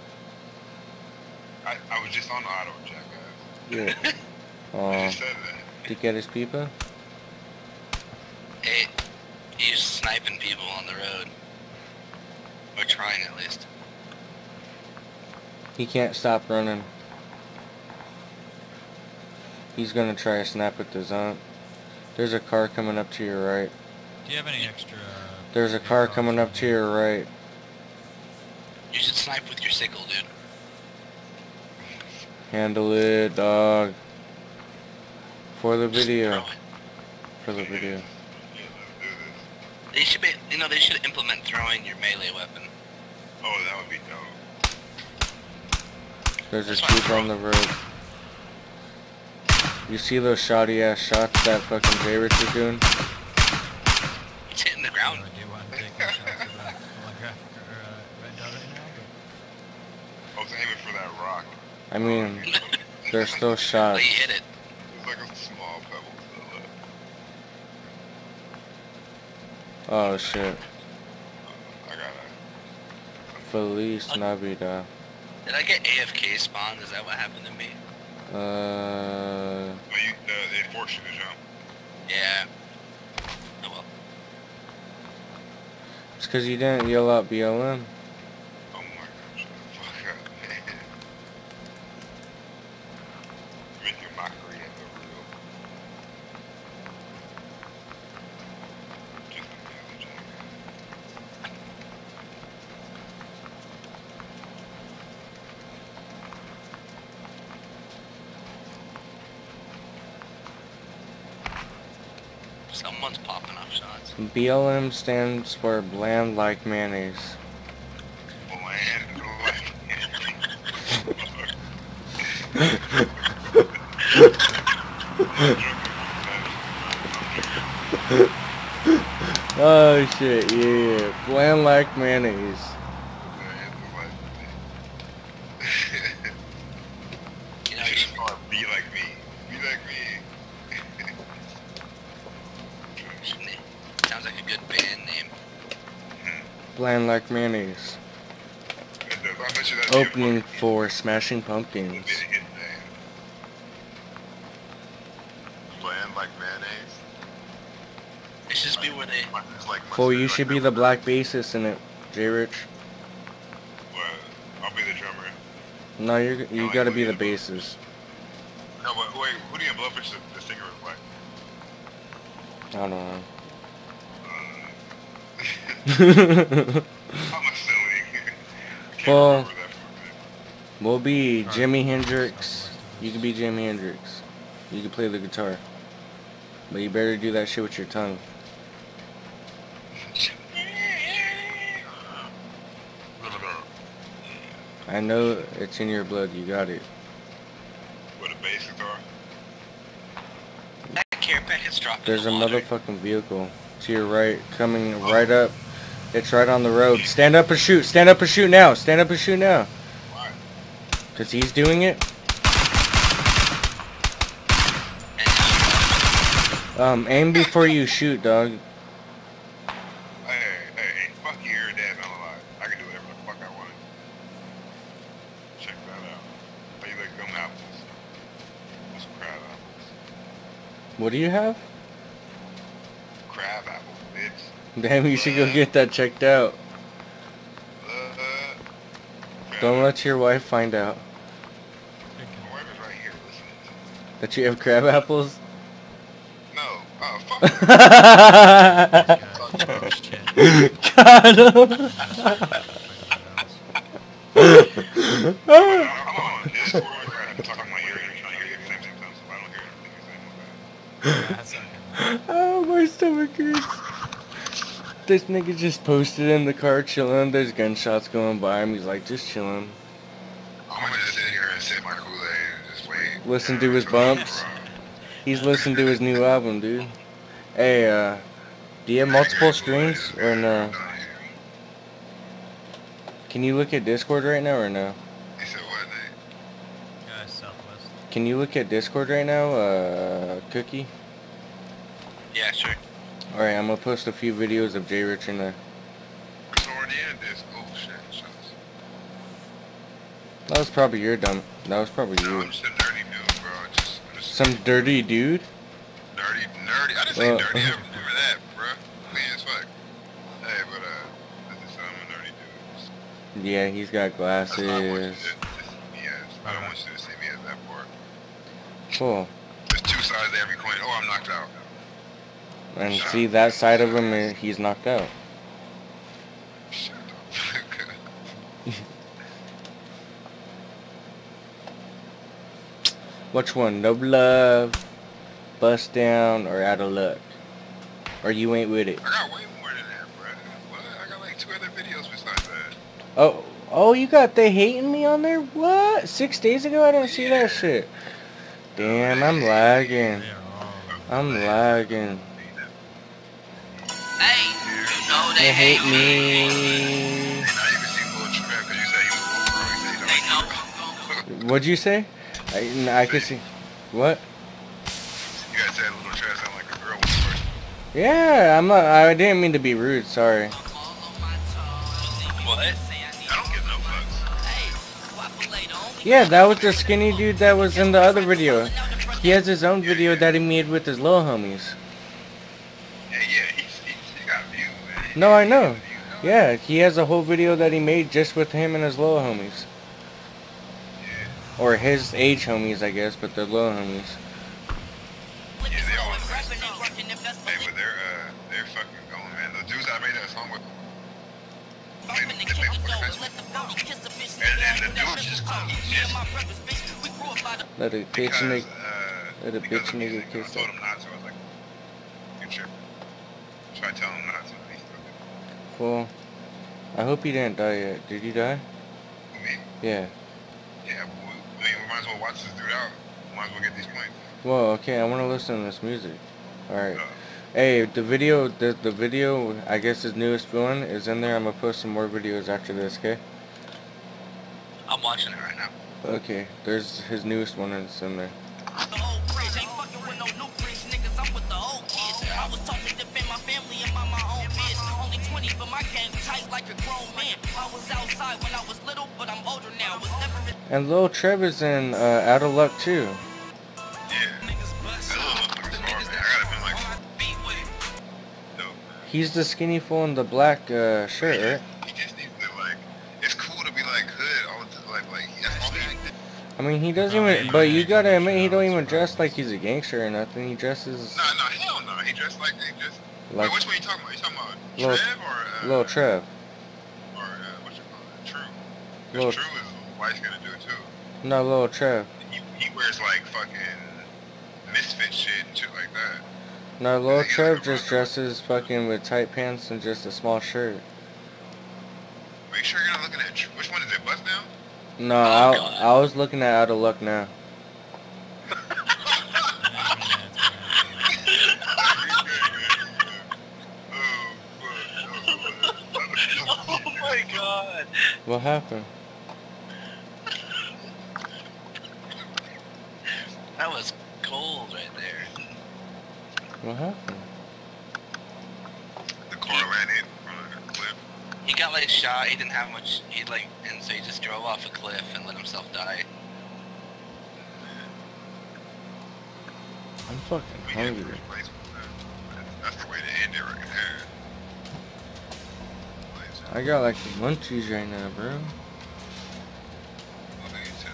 I, I was just on auto, jackass. Yeah. I Oh, uh, just said that. to get his people? Hey, he's sniping people on the road. Or trying at least. He can't stop running. He's gonna try to snap with the zone. There's a car coming up to your right. Do you have any extra? Uh, There's a car coming up to your right. You should snipe with your sickle, dude. Handle it, dog. For the video. For the video. Yeah, let's do this. They should be, you know, they should implement throwing your melee weapon. Oh, that would be dope. There's a That's jeep on the road. You see those shoddy ass shots that fucking J Rich is doing? It's hitting the ground. have no idea I'm taking shots of that holographic or uh, red dot right now, I was aiming for that rock. I mean, they're still But shots. you hit it. It's like a small pebble still left. Oh shit. I gotta. Feliz Navidad. Did I get AFK spawned? Is that what happened to me? Uh, Oh, you, uh, they forced you to jump. Yeah. Oh well. it's cause you didn't yell out BLM. Oh my god, shut the fuck up, man. Making mockery at the real. Just another jackass. Someone's popping off shots. BLM stands for bland like mayonnaise. Oh shit, yeah. Bland like mayonnaise. You know, You you should call it Be like me. Be like me. should name. Sounds like a good band name. Bland like mayonnaise. It does. I bet you that'd be a Opening for Smashing Pumpkins. be a hit band. Bland like mayonnaise. It should be where they. It's like Fool, mustard, you should be the black bassist in it, J Rich. What? I'll be the drummer. No, you're you gotta be the bassist. No, but wait, who do you have Blowfish the, the singer was like? I don't know. Uh, I'm assuming. I can't Well- remember that for we'll be Alright. Jimi Hendrix. You can be Jimi Hendrix. You can play the guitar. But you better do that shit with your tongue. I know it's in your blood. You got it. With a bass guitar? That care packet's dropping. There's a in the water. motherfucking vehicle to your right, coming right up. It's right on the road. Stand up and shoot. Stand up and shoot now. Stand up and shoot now. Cause he's doing it. Um, aim before you shoot, dog. Hey, hey, hey, fuck you, your dad, I'm alive. I can do whatever the fuck I want. Check that out. How you like gum apples? What's crab apples? What do you have? Crab apples, bitch. Damn, you should go get that checked out. Don't let your wife find out My wife is right here listening to me. that you have crab apples. No. Oh, fuck. Got him. I'm on Discord where I'm talking my ear and trying to hear you at the same time, so if I don't hear anything you're saying, my bad. Yeah, that's okay. oh, my stomach hurts. This nigga just posted in the car chilling. There's gunshots going by him. He's like, just chilling. I'm gonna just sit here and sip my Kool-Aid and just wait. Listen to his bumps. He's listening to his new album, dude. Hey, uh, do you have multiple screens or no? Can you look at Discord right now or no? He said what, Nate? Guys, Southwest. Can you look at Discord right now, uh, Cookie? Yeah, sure. Alright, I'm gonna post a few videos of Jay Rich in there. It's already in this. Shit, shucks. That was probably your dumb. That was probably No, you. I'm just a nerdy dude, bro. Just, just Some dirty dude. Dirty, nerdy. I didn't say dirty. I remember that, bro. Clean as fuck. Hey, but uh, I just, I'm a nerdy dude. Yeah, he's got That's not what you glasses. Just see me as. I don't want you to see me as that part. Cool. There's two sides to every coin. Oh, I'm knocked out. And see that side of him, uh, he's knocked out. Shut the. Which one? No love, bust down, or out of luck? Or you ain't with it? I got way more than that, bro. What? I got like two other videos besides that. Oh, oh, you got they hating me on there? What? Six days ago, I didn't see that shit. Damn, I'm lagging. I'm lagging. Hey, you know They they hate hate me. And now you can see Lil Trap because you said he was a pro. He said he They don't know like I'm gonna What'd you say? I, I could see. What? You guys said Lil Trap sound like a girl. Yeah, I'm not. I didn't mean to be rude. Sorry. What? I don't give no fucks. Yeah, that was the skinny dude that was in the other video. He has his own video that he made with his little homies. Yeah, yeah, he's, he's, he got views, man. No, I know. Yeah, he has a whole video that he made just with him and his little homies. Or his age homies, I guess, but they're little homies. Yeah, they all nice. Hey, but they're, uh, they're fucking going, man. The dudes I made that song with, they, they made for the festival. And, and the dude just, he Let a bitch because, nigga. uh, let a bitch of nigga kiss I told him not to. I was like, you trip. Try telling him not to. Well, I hope he didn't die yet. Did you die? me. Yeah. Yeah, we, I mean, we might as well watch this dude out. Might as well get these points. Well, okay, I want to listen to this music. Alright. Uh, Hey, the video, the, the video, I guess his newest one is in there. I'm gonna post some more videos after this, okay? I'm watching it right now. Okay, there's his newest one and it's in there. And Lil Trev is in uh, Out of Luck too. Yeah. That little motherfucker's hard, man. I gotta been like, dope. He's the skinny fool in the black uh, shirt, right? He just needs to like. It's cool to be like hood all the time. Like like that's all he. I mean, he doesn't even, but you gotta admit, he don't even dress like he's a gangster or nothing. He dresses No no hell no. He dressed like they just. like Wait, which one you talking about? You talking about Lil- Trev or uh, Lil Trev. or uh, what you call it? True. Lil- Cause True is white's gonna do it too. No, Lil Trev. He, he wears like fucking misfit shit and shit like that. No, Lil Trev just dresses fucking with tight pants and just a small shirt. Make sure you're not looking at which one is it? Bust down? No, I, I was looking at Out of Luck now. Oh, oh, oh my god. What happened? That was cold right there. What happened? The car landed from a cliff. He got like shot, he didn't have much, he like, and so he just drove off a cliff and let himself die. I'm fucking We hungry. first place with. That's the way to end it right there. I got like the munchies right now, bro. What do you tell?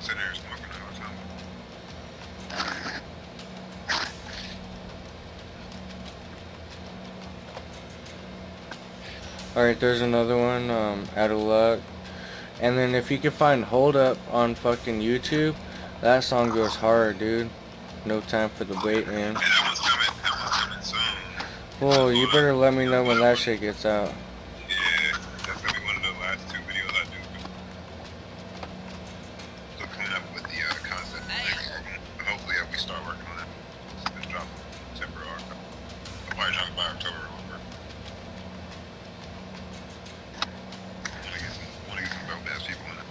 Sitting there smoking all the time. Alright, there's another one, um, Out of Luck. And then if you can find Hold Up on fucking YouTube, that song goes hard, dude. No time for the wait, man. And coming. That coming soon. Well, you better let me know when that shit gets out. Yeah, that's gonna be one of the last two videos I do. So coming up with the uh, concept next album. And hopefully uh, we start working on it. It's drop September or October. I'll probably drop it by October or November. Wanna get some, wanna get some dope ass people in it.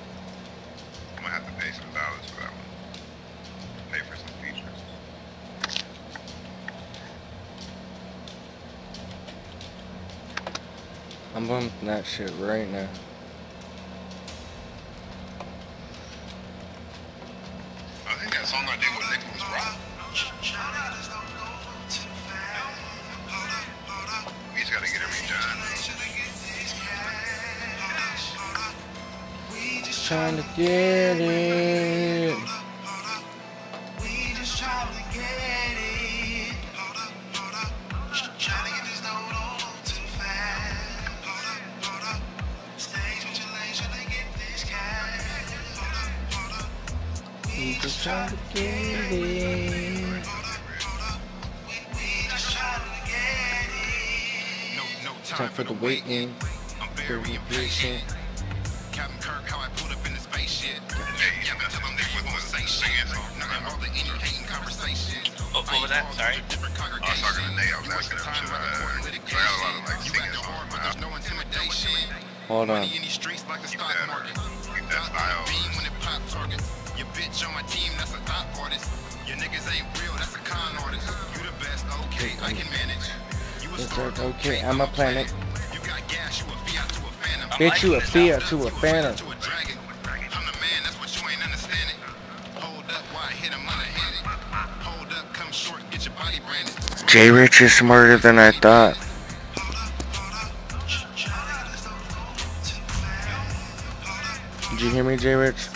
I'm gonna have to pay some dollars for that one. Pay for some features. That shit right now. I think that song I did with Nicholas Rock. We just gotta get redone. Trying to get it. Waiting. I'm very impatient. Captain Kirk, how I pulled up in the spaceship. Yeah, but tell them they won't say shit. Not involved in any hating conversation. Oh, what was that? Sorry. Different I was talking to Nate, I was You waste asking the him time to, running uh, court I got a lot of, like, litigation. You singing act songs but there's no intimidation. Hold on. Money in these streets like the stock that, market. keep that style. Beam when it pop targets. Your bitch on my team, that's a top artist. Your niggas ain't real, that's a con artist. You the best, okay, I can manage. You a It's star, okay, I'm a planet. Bitch, you a fear to a Phantom. To a dragon. I'm the man, that's what you ain't understanding. Hold up, why I hit him underhanded. Hold up, come short, get your body branded. J Rich is smarter than I thought. Did you hear me, J Rich?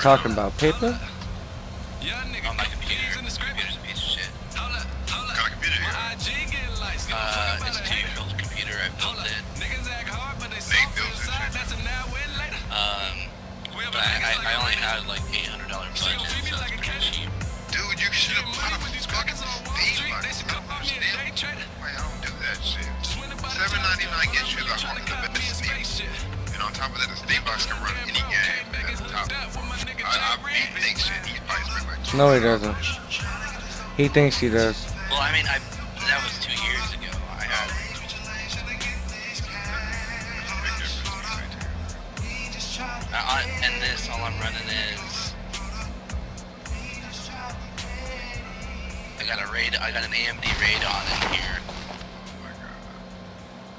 Talking about? Paper? Thinks he does. Well, I mean, I that was two years ago. I had Big difference between the two. uh, on, and this all I'm running is I got a raid. I got an AMD Radeon in here.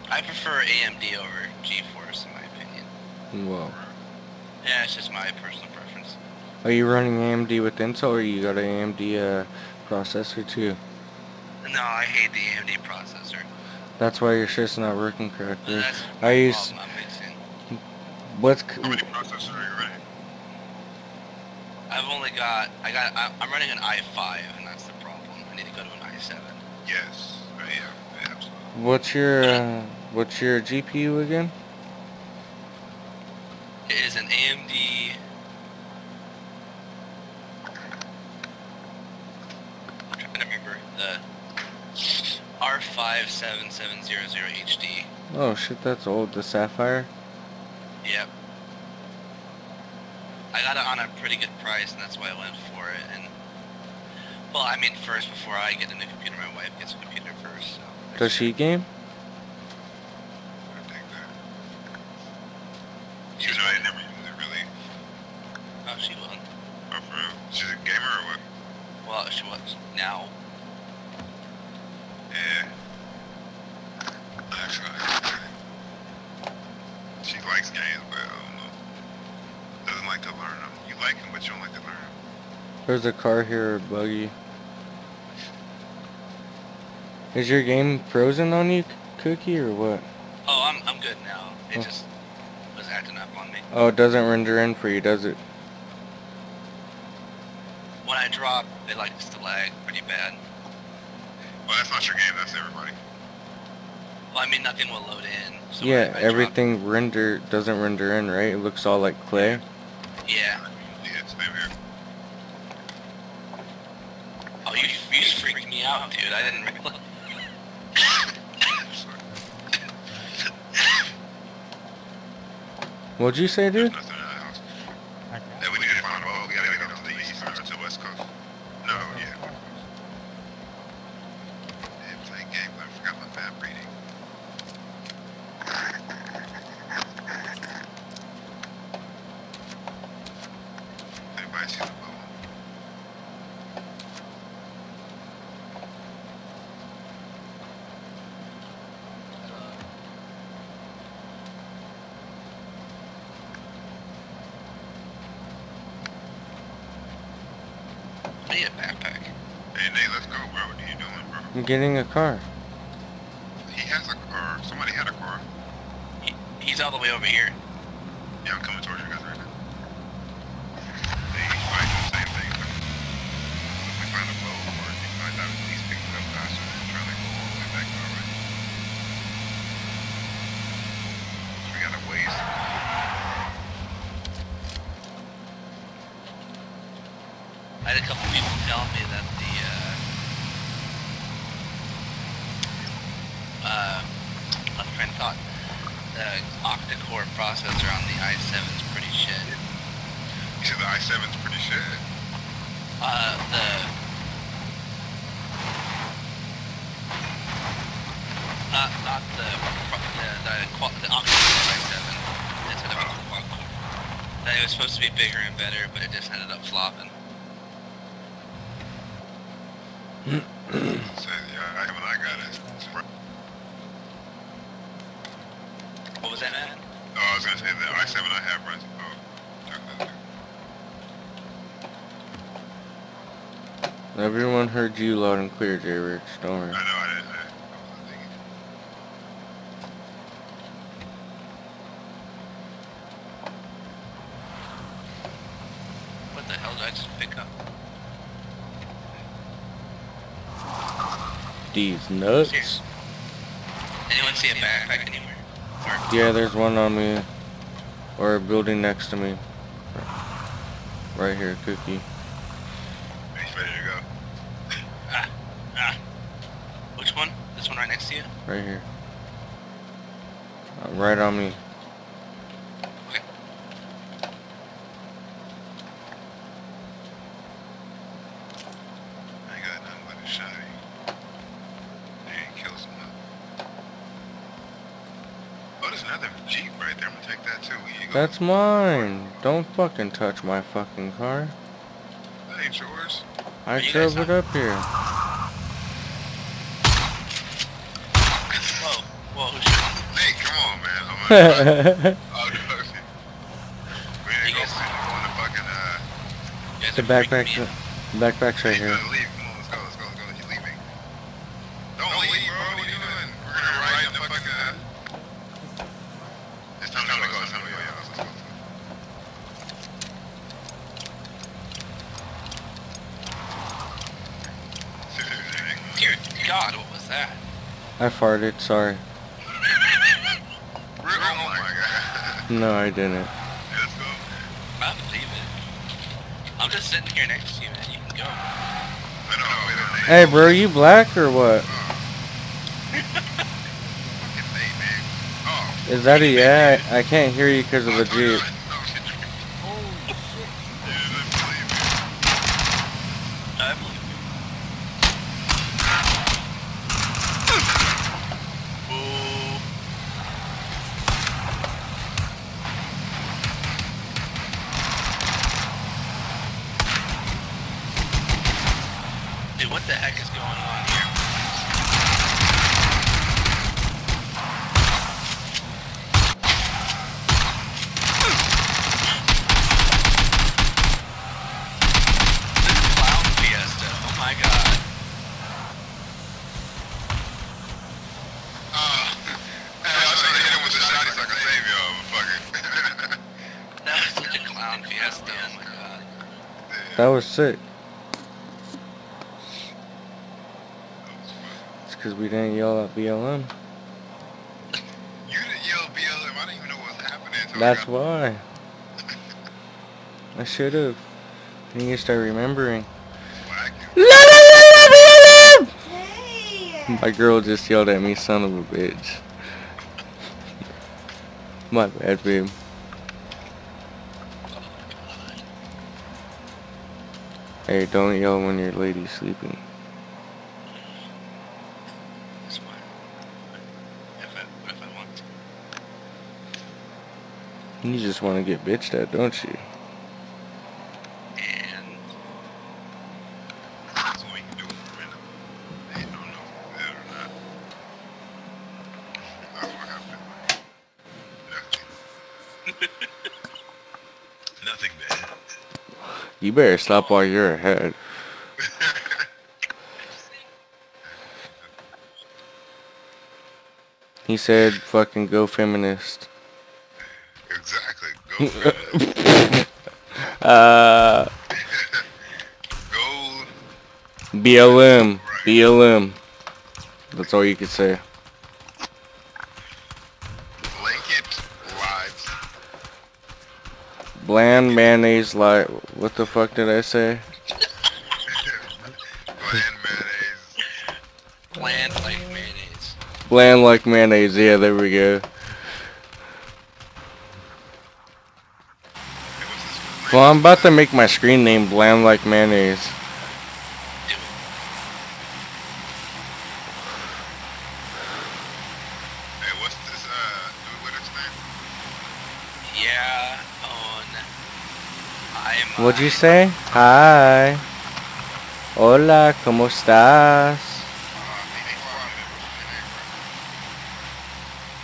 I prefer AMD over GeForce in my opinion. Whoa. Yeah, it's just my personal preference. Are you running AMD with Intel or you got an AMD uh, processor too? No, I hate the AMD processor. That's why your shit's not working correctly. That's I use I'm mixing. what's How many processors are you running? I've only got I got I- I'm running an i5 and that's the problem. I need to go to an i7. Yes. Oh, yeah, yeah, absolutely. what's your uh, what's your GPU again? It is an AMD. I'm trying to remember the R57700HD. Oh shit, that's old. The Sapphire. Yep. I got it on a pretty good price, and that's why I went for it. And well, I mean, first before I get a new computer, my wife gets a computer first. So Does she game? I think that. Even though I never used it really. Oh, she will. Oh, for real? She's a gamer or what? Well, she was now. Yeah. Actually, she likes games, but I don't know. Doesn't like to learn them. You like them, but you don't like to learn them. There's a car here, or buggy. Is your game frozen on you, Cookie, or what? Oh, I'm I'm good now. It Oh. just was acting up on me. Oh, it doesn't render in for you, does it? When I drop, it likes to lag pretty bad. Well, that's not your game. That's everybody. Well, I mean, nothing will load in. So yeah, I- I drop- everything render doesn't render in, right? It looks all like clay. Yeah. Yeah, same here. Oh, you you just freaked me out, dude. I didn't realize. What'd you say, dude? nothing in the house. I Hey, we need to find a boat. We gotta get up to the east or to the west coast. No, yeah. Yeah, playing game. I forgot my fab reading. Anybody see the boat? I need a backpack. Hey, Nate, let's go, bro. What are you doing, bro? I'm getting a car. He has a car. Somebody had a car. He, he's all the way over here. Yeah, I'm coming towards you guys right now. Hey, he's probably doing the same thing. But if we find a boat or if he finds out he's picking up faster than trying to go all the way back already. So we got a ways. to go. I had a couple people tell me that the uh, uh, my friend thought the octa-core processor on the i7 is pretty shit. You said the i7 is pretty shit. Uh, the not not the the the, the octa-core i7 instead of a quad-core. It was supposed to be bigger and better, but it just ended up flopping. So yeah, I haven't I got it. What was that, man? Oh, I was gonna say the i7 I have runs. Oh, check that. Everyone heard you loud and clear, J Rich. Don't I know I didn't. I, I. What the hell did I just pick up? These nuts. Anyone see a backpack anywhere? Or Yeah, there's one on me. Or a building next to me. Right here, Cookie. He's ready to go. ah ah. Which one? This one right next to you? Right here. Uh, right on me. Okay. I ain't got nothing but a shotty. They ain't kill someone. Oh, there's another Jeep right there. I'm gonna take too. Here you go. That's mine. Don't fucking touch my fucking car. That ain't yours. I drove it up here. Go, yeah. Let's go, let's go. Dear God, what was that? I farted, sorry. Oh my god. No, I didn't. Let's go. I believe it. I'm just sitting here next to you, man. You can go. I know, wait a minute. Hey, bro, you black or what? Fucking Nate, man. Is that a yeah? I can't hear you because of the I told you Jeep. because we didn't yell at BLM. You didn't yell BLM. I didn't even know what was happening. That's why. I should have. Then you start remembering. Hey. My girl just yelled at me, son of a bitch. My bad, babe. Hey, don't yell when your lady's sleeping. You just want to get bitched at, don't you? And That's all you can do with a random. They don't know if they're or not. That's what happened. Nothing. Nothing bad. You better stop while you're ahead. He said, fucking go feminist. Exactly. Go feminist. Uh, Go BLM. BLM. That's all you could say. blanket lives. Bland mayonnaise like what the fuck did I say? Bland mayonnaise. bland like mayonnaise. Bland like mayonnaise, yeah, there we go. Hey, what's this? Well, I'm about to make my screen name bland like mayonnaise. Hey, what's this? Uh, what its name? Yeah, on. I'm. What'd you say? Hi. Hola, ¿cómo estás? Uh, hey, hey, hold on a minute. What's your name, bro?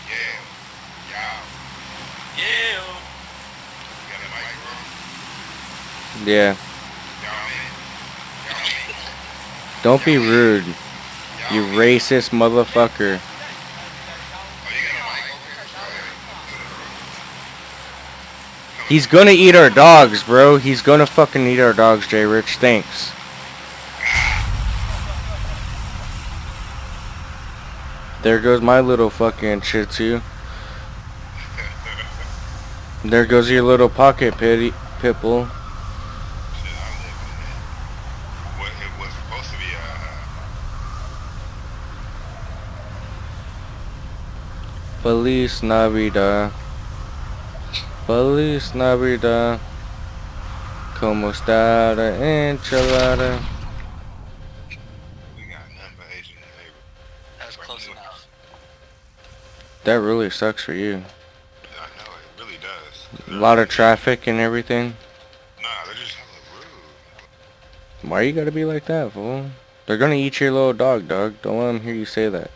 Yeah. Yeah. Yeah. You got a mic, bro? Yeah. Don't be rude, you racist motherfucker. He's gonna eat our dogs, bro. He's gonna fucking eat our dogs, J Rich. Thanks. There goes my little fucking shih tzu. There goes your little pocket. Shit, I live in it. What, it was supposed to be, uh, Feliz Navidad. Feliz Navidad. Como está la enchilada? we got nothing but Asian neighbor. That was close enough. That really sucks for you. I know, it really does. A lot of traffic and everything. Nah, they're just hella rude. Why you gotta be like that, fool? They're gonna eat your little dog, dog. Don't let them hear you say that.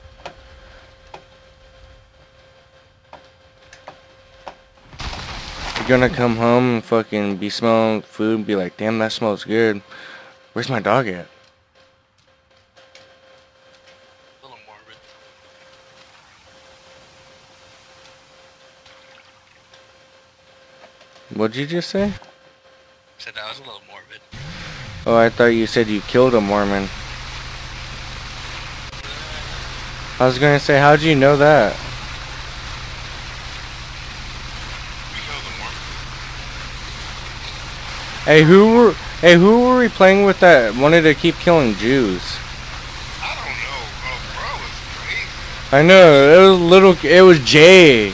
Gonna come home and fucking be smelling food and be like, damn, that smells good. Where's my dog at? A little morbid. What'd you just say? I Said that was a little morbid. Oh, I thought you said you killed a Mormon. I was gonna say, how'd you know that? We killed them more. Hey, who were, hey, who were we playing with that wanted to keep killing Jews? I don't know, bro. Bro, it's crazy. I know, it was little, it was Jay. Newman,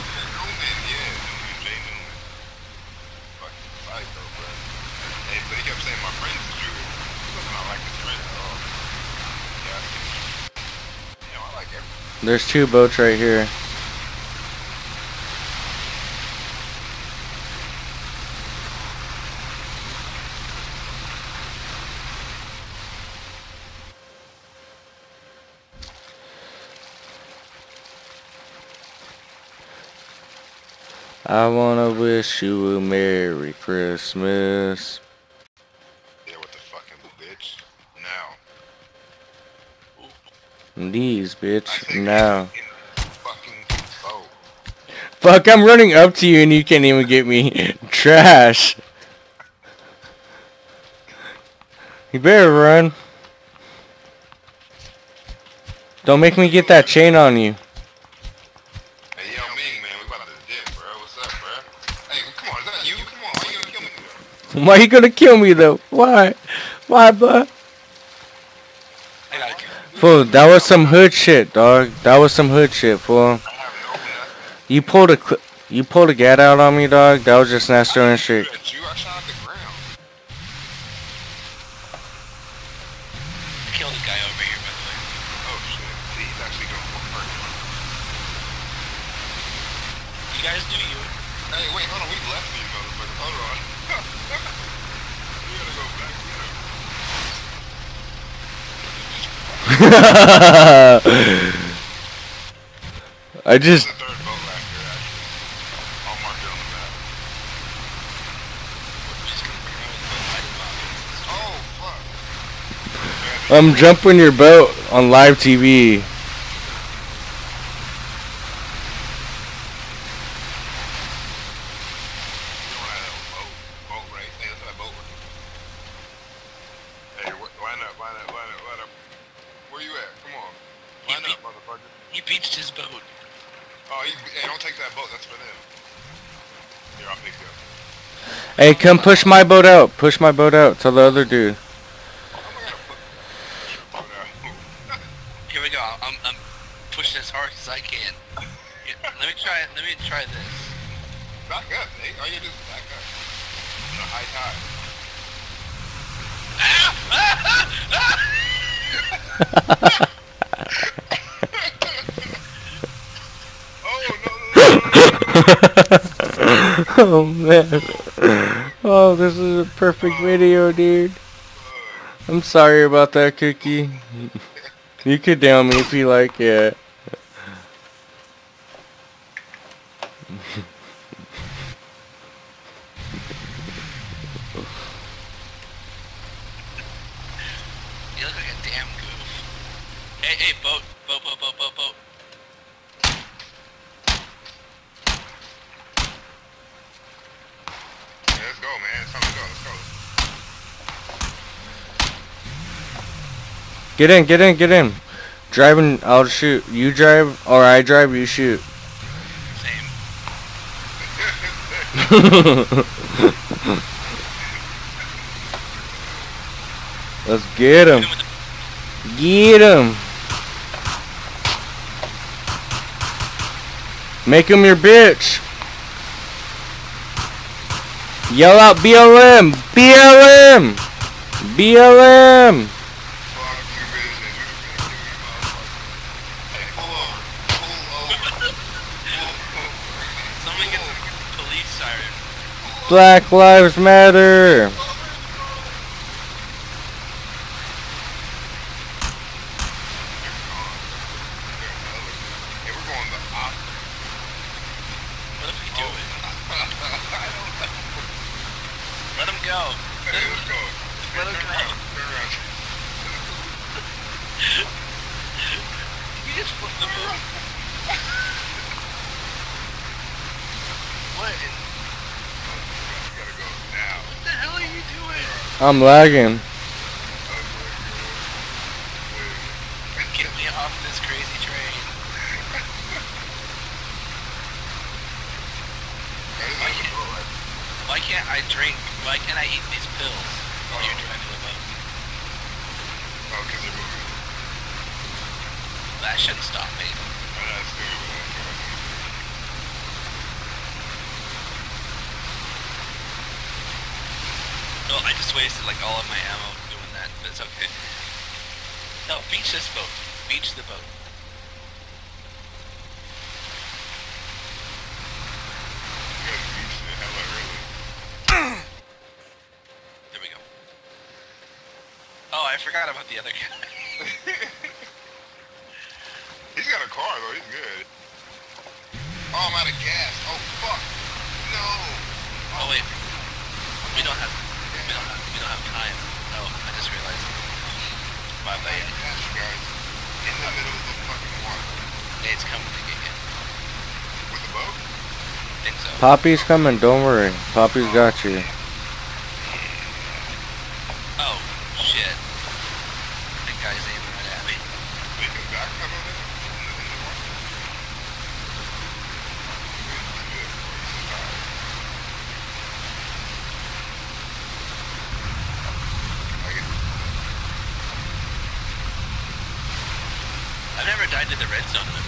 yeah, Newman, right Newman. Fucking psycho, bro. Hey, but he kept saying my friend's Jew. He was not like his friend at all. Yeah, I think it's- yeah, I like everything. There's two boats right here. I wanna wish you a Merry Christmas. Yeah, what the fucking bitch? Now. These, bitch, now. in Fucking control. Fuck, I'm running up to you and you can't even get me. Trash. You better run. Don't make me get that chain on you. Why you gonna kill me though? Why? Why, bud? Fool, that was some hood shit, dog. That was some hood shit, fool. You pulled a you pulled a gat out on me, dog. That was just nasty and shit. Shoot at you, I shot at the ground. right here, by the way. Oh shit. See, he's actually going for first. You guys do you. Hey, wait, hold on. We left these motherfuckers. Hold on. we gotta go back. We gotta... I just There's a third boat back here, actually. I'll mark it on the map. We're just gonna bring around with fighting bombs. Oh, fuck. I'm jumping your boat on live TV. You don't have that boat, boat race. Hey, let's have that boat race. Hey, wh- line up, line up, line up, line up. Where you at? Come on. Line He up, motherfucker. He beached his boat. Oh, he's, hey, don't take that boat. That's for them. Here, I'll pick you up. Hey, come push my boat out. Push my boat out. Tell the other dude. Here we go. I'm, I'm pushing as hard as I can. Here, let me try it. Let me try this. back up, Nate. All you do is back up. On a high tide. oh Oh, man. Oh, this is a perfect video, dude. I'm sorry about that, Cookie. You could down me if you like it. You look like a damn goof. Hey, hey, boat, boat, boat, boat, boat, boat. Yeah, let's go, man. It's time to go. Let's go. Get in, get in, get in. Driving, I'll shoot. You drive, or I drive, you shoot. Same. Let's get him. Hit him with the- Get him. Make him your bitch. Yell out BLM! BLM! BLM! Fuck your business. We're gonna kill you, motherfucker. Hey, pull over. Pull over. Pull over. Someone get the police siren. Black Lives Matter! Hey, we're going the opposite. What if we do it? I don't know. Let him go. Hey, let's go. Let him turn go. around. Turn around. You just flipped the boat. What? in- You gotta go now. What the hell are you doing? I'm lagging. Get me off this crazy train. Why can't I drink? Why can't I eat these pills while you're driving the boat? Oh, because they're moving. That shouldn't stop me. Oh, that's stupid. No, I just wasted like all of my ammo doing that, but it's okay. No, beach this boat. Beach the boat. You guys beached it hella early. There we go. Oh, I forgot about the other guy. He's got a car though. He's good. Oh, I'm out of gas. Oh fuck. No. Oh wait, we don't have, we don't we don't have time. Oh, I just realized. My bad. In the middle of the fucking water. It's coming to get you. With boat? think so. Poppy's coming, don't worry. Poppy's got you. Oh, shit. That guy's aiming right at me. They can back up over there? In the, in the water? Good, good. Alright. I get I've never died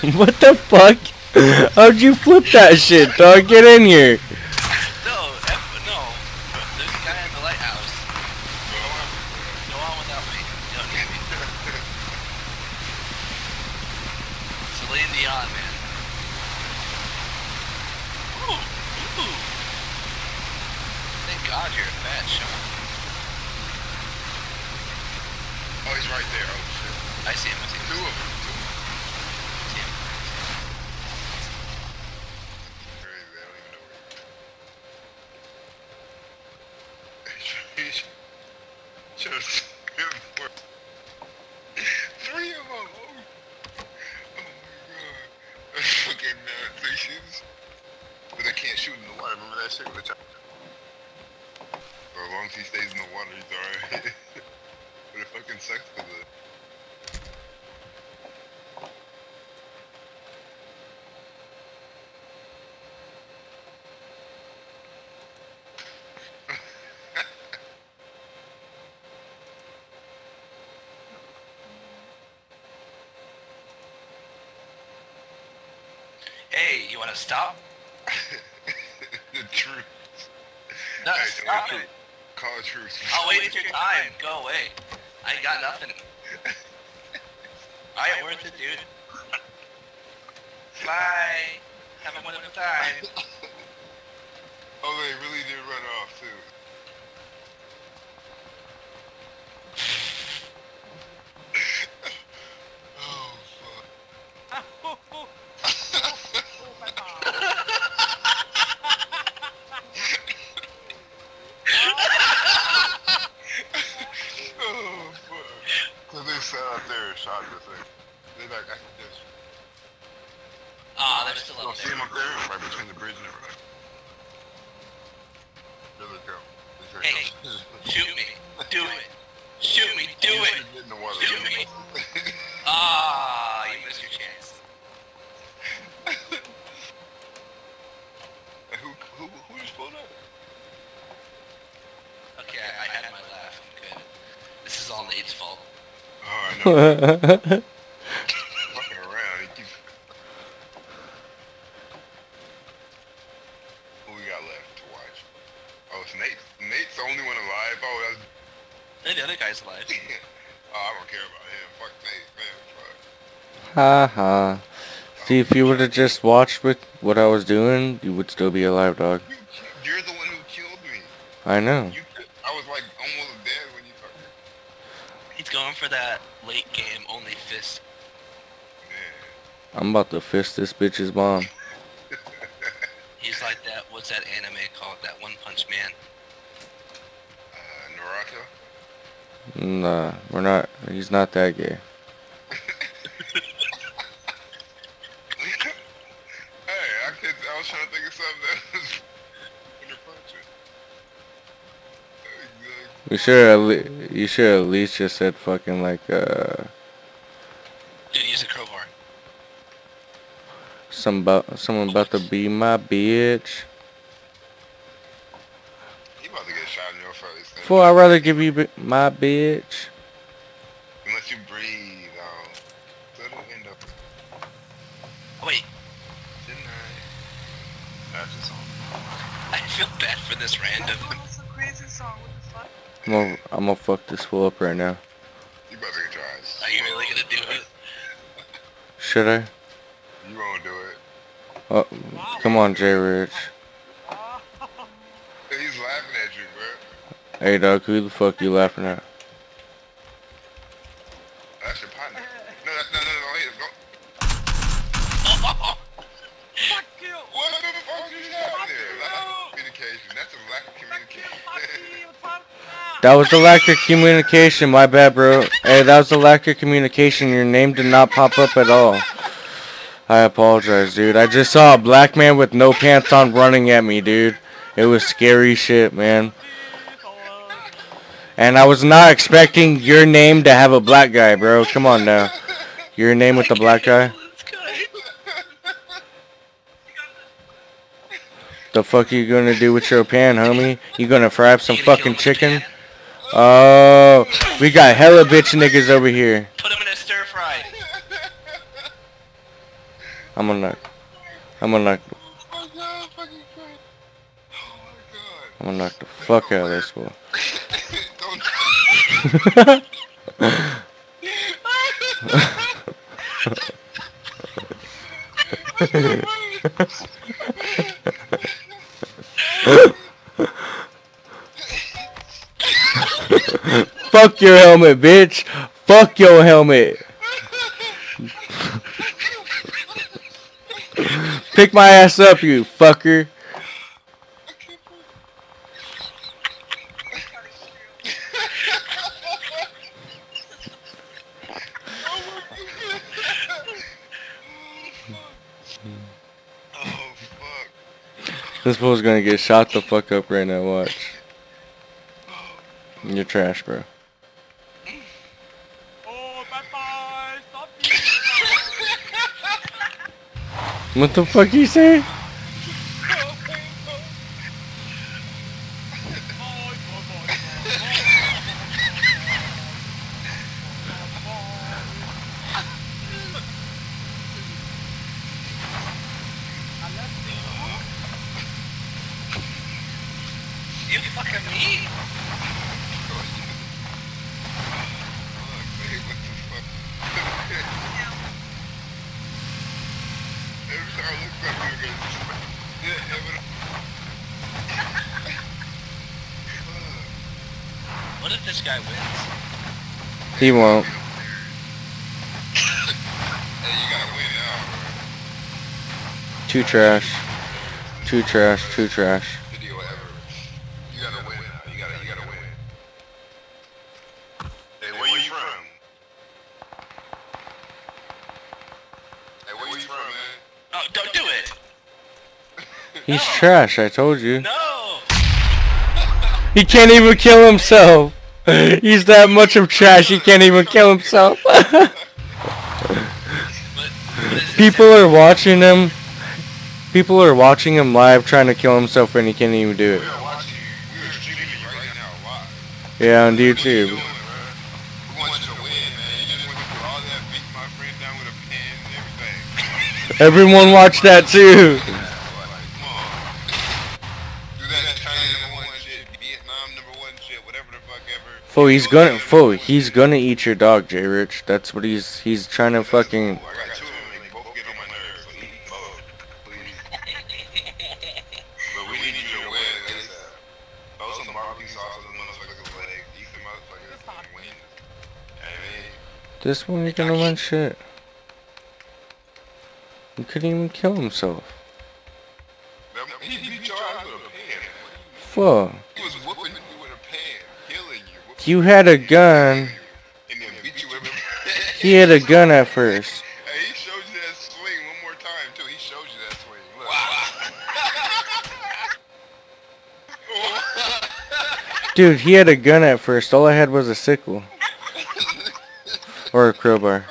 what the fuck? How'd you flip that shit, dog? Get in here. Shoot me. Do it. should get in the water. Shoot me. Ah, you missed your chance. Who, who, who just pulled up? Okay, I, I had my laugh. I'm good. This is all Nate's fault. Oh, I know. Ha ha. See, if you would have just watched with what I was doing, you would still be alive, dog. You, you're the one who killed me. I know. You, I was like almost dead when you fucking... He's going for that late game only fist. Man. I'm about to fist this bitch's bomb. He's like that. What's that anime called? That One Punch Man. Uh, Naruto? Nah, we're not. He's not that gay. hey, I could. I was trying to think of something that was when you're punching. Exactly. You should at le- you should at least just said fucking like uh Dude, use a crowbar. some about someone about to be my bitch. You about to get shot in your face. then. Fool, I'd rather give you bi- my bitch. Unless you breathe, um, so it'll end up. Oh, wait, Didn't I? That's just on. I feel bad for this random. I'm gonna, I'm gonna fuck this fool up right now. You about to get your eyes. Are you really gonna do it? Should I? You won't do it. Oh, come on, J Rich. He's laughing at you, bro. Hey, dog, who the fuck you laughing at? That was the lack of communication. My bad, bro. Hey, that was the lack of communication. Your name did not pop up at all. I apologize, dude. I just saw a black man with no pants on running at me, dude. It was scary shit, man. And I was not expecting your name to have a black guy, bro. Come on now. Your name with the black guy? The fuck are you gonna do with your pan, homie? You gonna fry up some fucking chicken? Oh, we got hella bitch niggas over here. Put him in a stir fry. I'm gonna knock. I'm gonna knock. Oh god, fucking Christ. Oh. I'm gonna knock the fuck out of this fool. Fuck your helmet, bitch. Fuck your helmet. Pick my ass up, you fucker. Oh fuck. This fool's gonna get shot the fuck up right now, watch. You're trash, bro. Oh, bye bye. Stop What the fuck you say? You fucking me? Fuck, man, what the fuck? Every time I look back, I'm gonna yeah, every- What if this guy wins? He won't. Hey, you gotta win now, bro. Too trash. Too trash. Too trash. Video ever. You gotta win now. You gotta, you gotta win. Hey, where you from? Hey, where you from, man? Oh, don't do it. He's trash, I told you. No. He can't even kill himself. He's that much of trash, he can't even kill himself. People are watching him. People are watching him live trying to kill himself and he can't even do it. Yeah, on YouTube. Everyone We that streaming he's gonna, fool, he's gonna eat your dog, J Rich. That's what he's, he's trying to fucking. This one ain't gonna win shit. He couldn't even kill himself. That- you. had a gun. And then beat you with a He had a gun at first. Hey, he showed you that swing one more time too. He showed you that swing. Look. Dude, he had a gun at first. All I had was a sickle. Or a crowbar.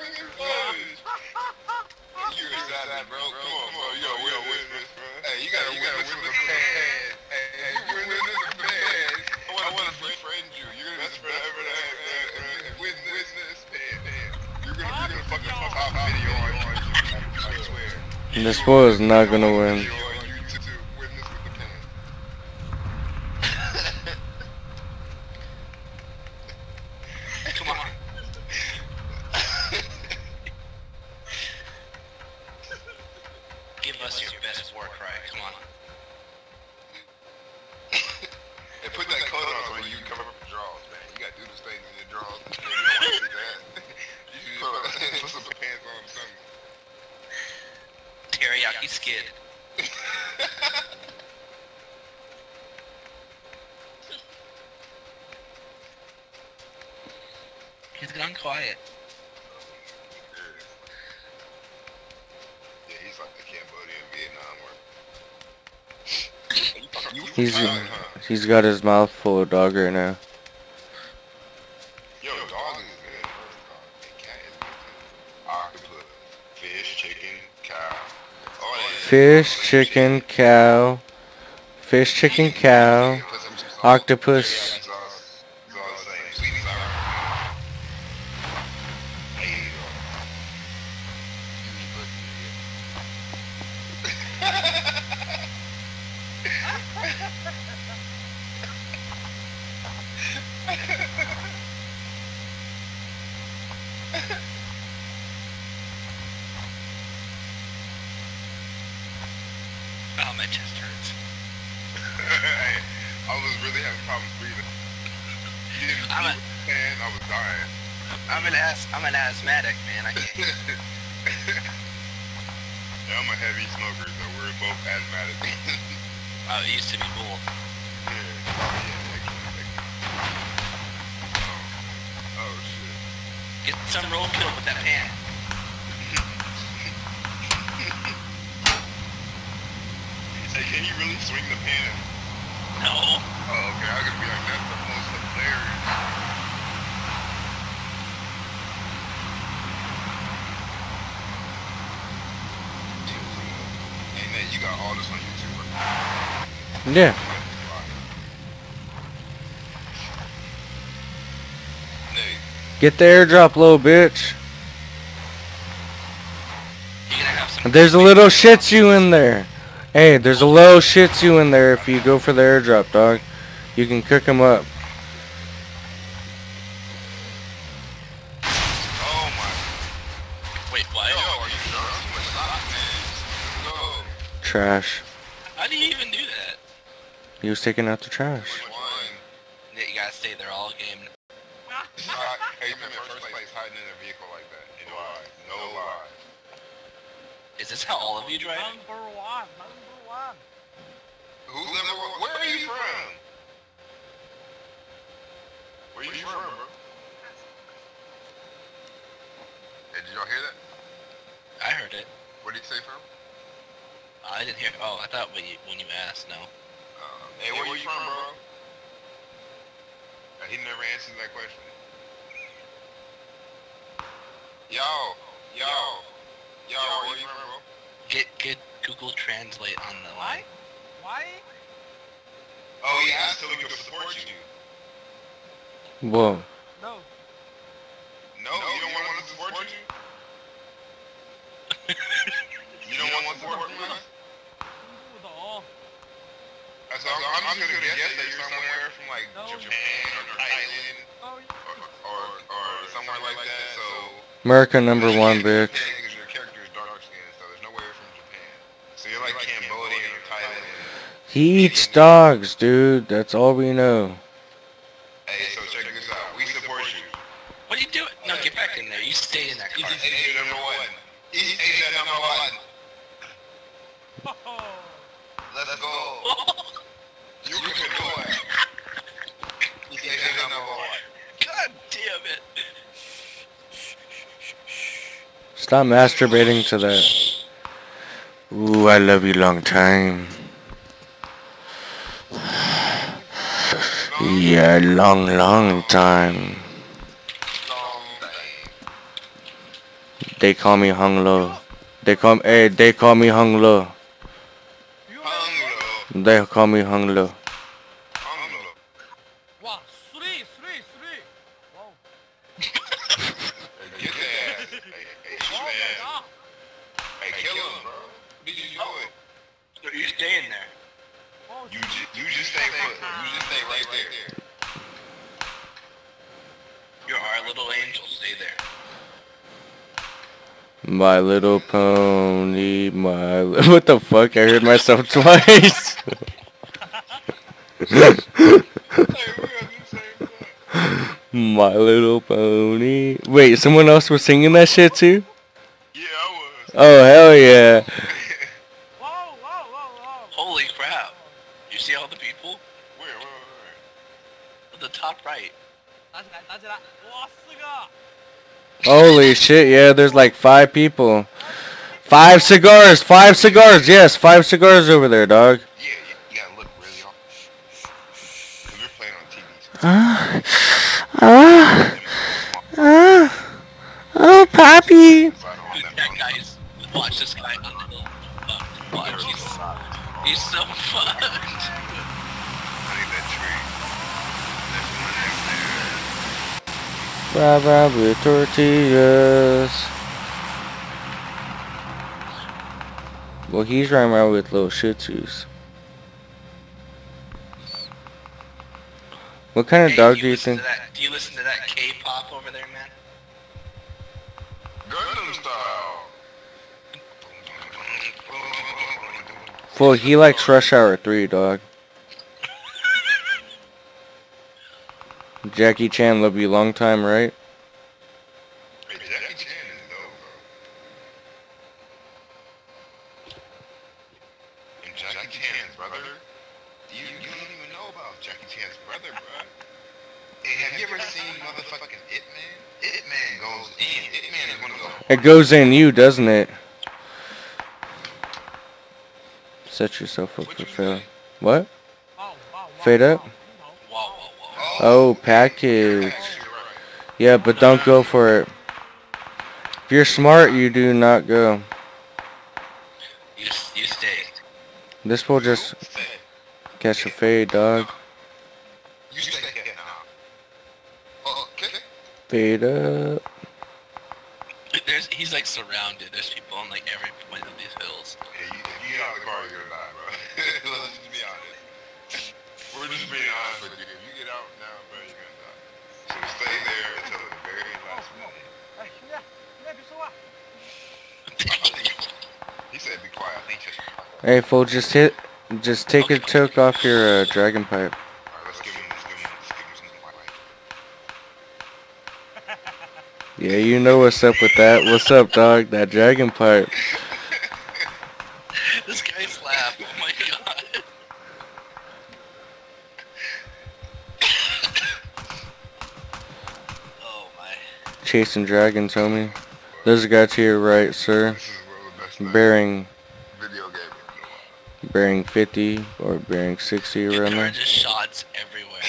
This boy is not gonna win. He's he's got his mouth full of dog right now. Yo, dog is good. Fish, chicken, cow. Fish, chicken, cow. Fish, chicken, cow. Octopus. Get the airdrop low, bitch. There's a little shih in there. Hey, there's a low shih in there if you go for the airdrop, dog. You can cook him up. trash. How do you even do that? He was taking out the trash. one I'm, I'm, I'm just gonna guess that you're somewhere from like no. Japan or Thailand or, or, or somewhere like that. So America number one, bitch. He eats dogs, dude. That's all we know. Stop masturbating to that. Ooh, I love you long time. Yeah, long, long time. They call me Hung Lo. Eh, they call me, hey, they call me Hung Lo. They call me Hung Lo. My Little Pony, my li what the fuck? I heard myself twice. my Little Pony. Wait, someone else was singing that shit too? Yeah, I was. Oh hell yeah. Holy shit, yeah, there's like five people. Five cigars, five cigars, yes, five cigars over there, dog. Yeah, you, you gotta look really hard. Cause we're playing on TV. Ah, ah, ah, oh, Poppy. So I don't want them Yeah, knowing. guys, watch this guy on the hill. Fuck, Watch, he's, he's so fucked. I need that tree. There's one right there. Blah, blah, with tortillas. Well, he's running around with little shih tzus. What kind of Hey, dog do you think? that- Do you listen to that K-pop over there, man? Gundam style. Well, he likes Rush Hour 3, dog. Jackie Chan love you long time, right? Hey, Jackie Chan is dope, bro. And Jackie Chan's brother, you, you don't even know about Jackie Chan's brother, bro. Chan have you ever seen motherfucking It goes in. You, doesn't it? Set yourself up for failure. What? Fade up? wow, you know. Whoa, whoa, whoa. Oh, package. Yeah, but don't go for it. If you're smart, you do not go. You, you stay. This will just Stay. catch a fade, dog. You stay here now. Okay. Fade up. There's, he's like surrounded. There's people on like every point of these hills. Yeah, you, you get out of the car, you're gonna bro. Let's just be honest. We're just being honest with you. Hey, fool, just hit, just take a choke off your uh, dragon pipe. Yeah, you know what's up with that. What's up, dog? That dragon pipe. this guy's laugh. Oh my god. oh my. Chasing dragons, homie. There's a guy to your right, sir. This is one of the best nights Bearing, video game in a while. Bearing 50 or bearing 60 There around are just shots everywhere.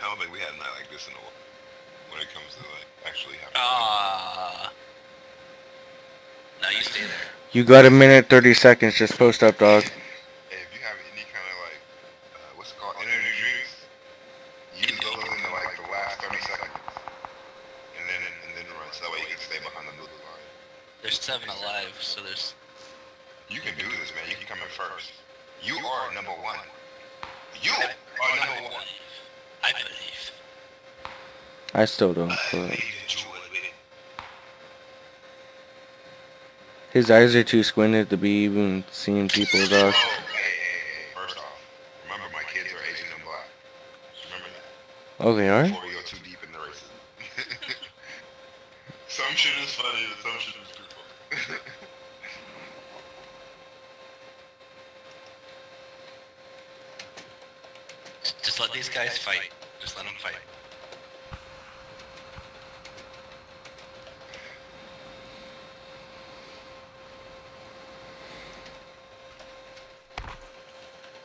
I don't think we had a night like this in a while. When it comes to like actually having. Ah. no, you stay there. You got a minute 30 seconds. Just post up, dog. Hey, if you have any kind of like, uh, what's it called, energy drinks, use those in the, like the last 30 seconds, and then and then run so that way you can stay behind the blue line. There's seven alive, so there's. You can do this, man. You can come in first. You are number one. You are number one. I believe. I still don't. But believe that you will win. his eyes are too squinted to be even seeing people, dog. Oh, hey, hey, hey. First off, remember my kids are Asian and black. Remember that. Oh, they are? Before we go too deep into racism. some shit is funny and some shit is truthful. Just let these guys fight. Just let them fight.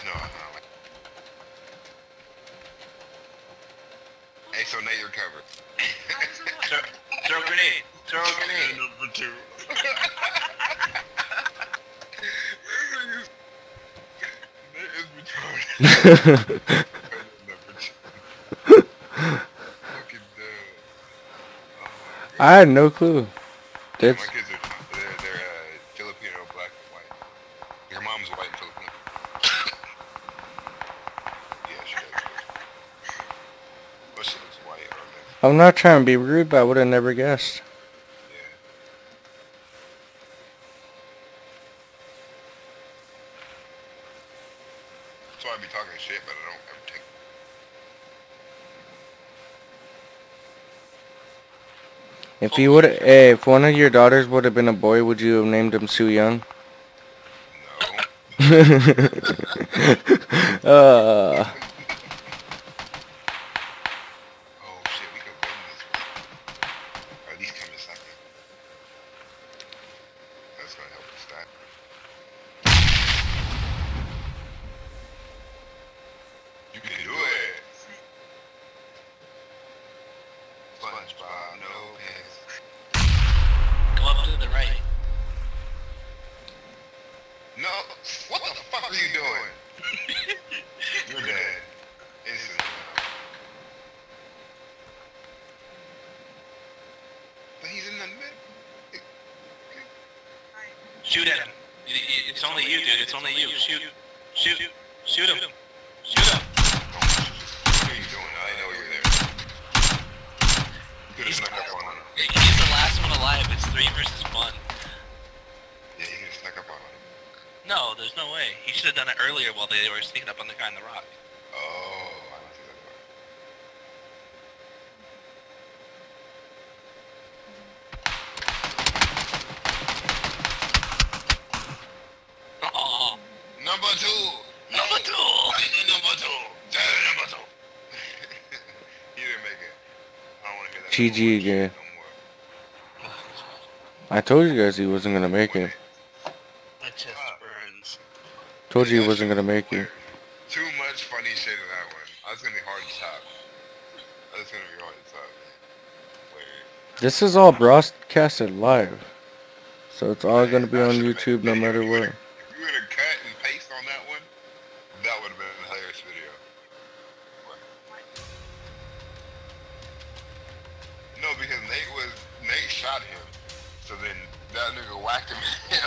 no, no. Hey, so Nate, you're covered. Throw, throw a grenade. Throw a grenade. Number two. Nate is retarded. Number two. Fucking dumb. Oh my I had no clue. Yeah, my kids are they're, they're uh, Filipino, black, and white. Your mom's white and Filipino. yeah, she does. But she looks white. I'm not trying to be rude, but I would have never guessed. If you would, eh, if one of your daughters would have been a boy, would you have named him Sue Young? No. uh. TG again. I told you guys he wasn't gonna make it. My chest burns. Told you he wasn't gonna make it. Too much funny shit in that one. That's gonna be hard to top. That's gonna be hard to top. This is all broadcasted live. So it's all gonna be on YouTube no matter what.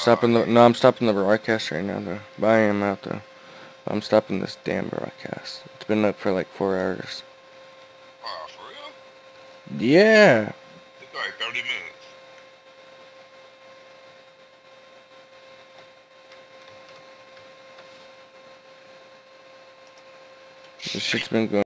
stopping the no, I'm stopping the broadcast right now though. But I am out though. I'm stopping this damn broadcast. It's been up for like four hours. Wow, for real? Yeah. It's like thirty minutes. This shit's been going.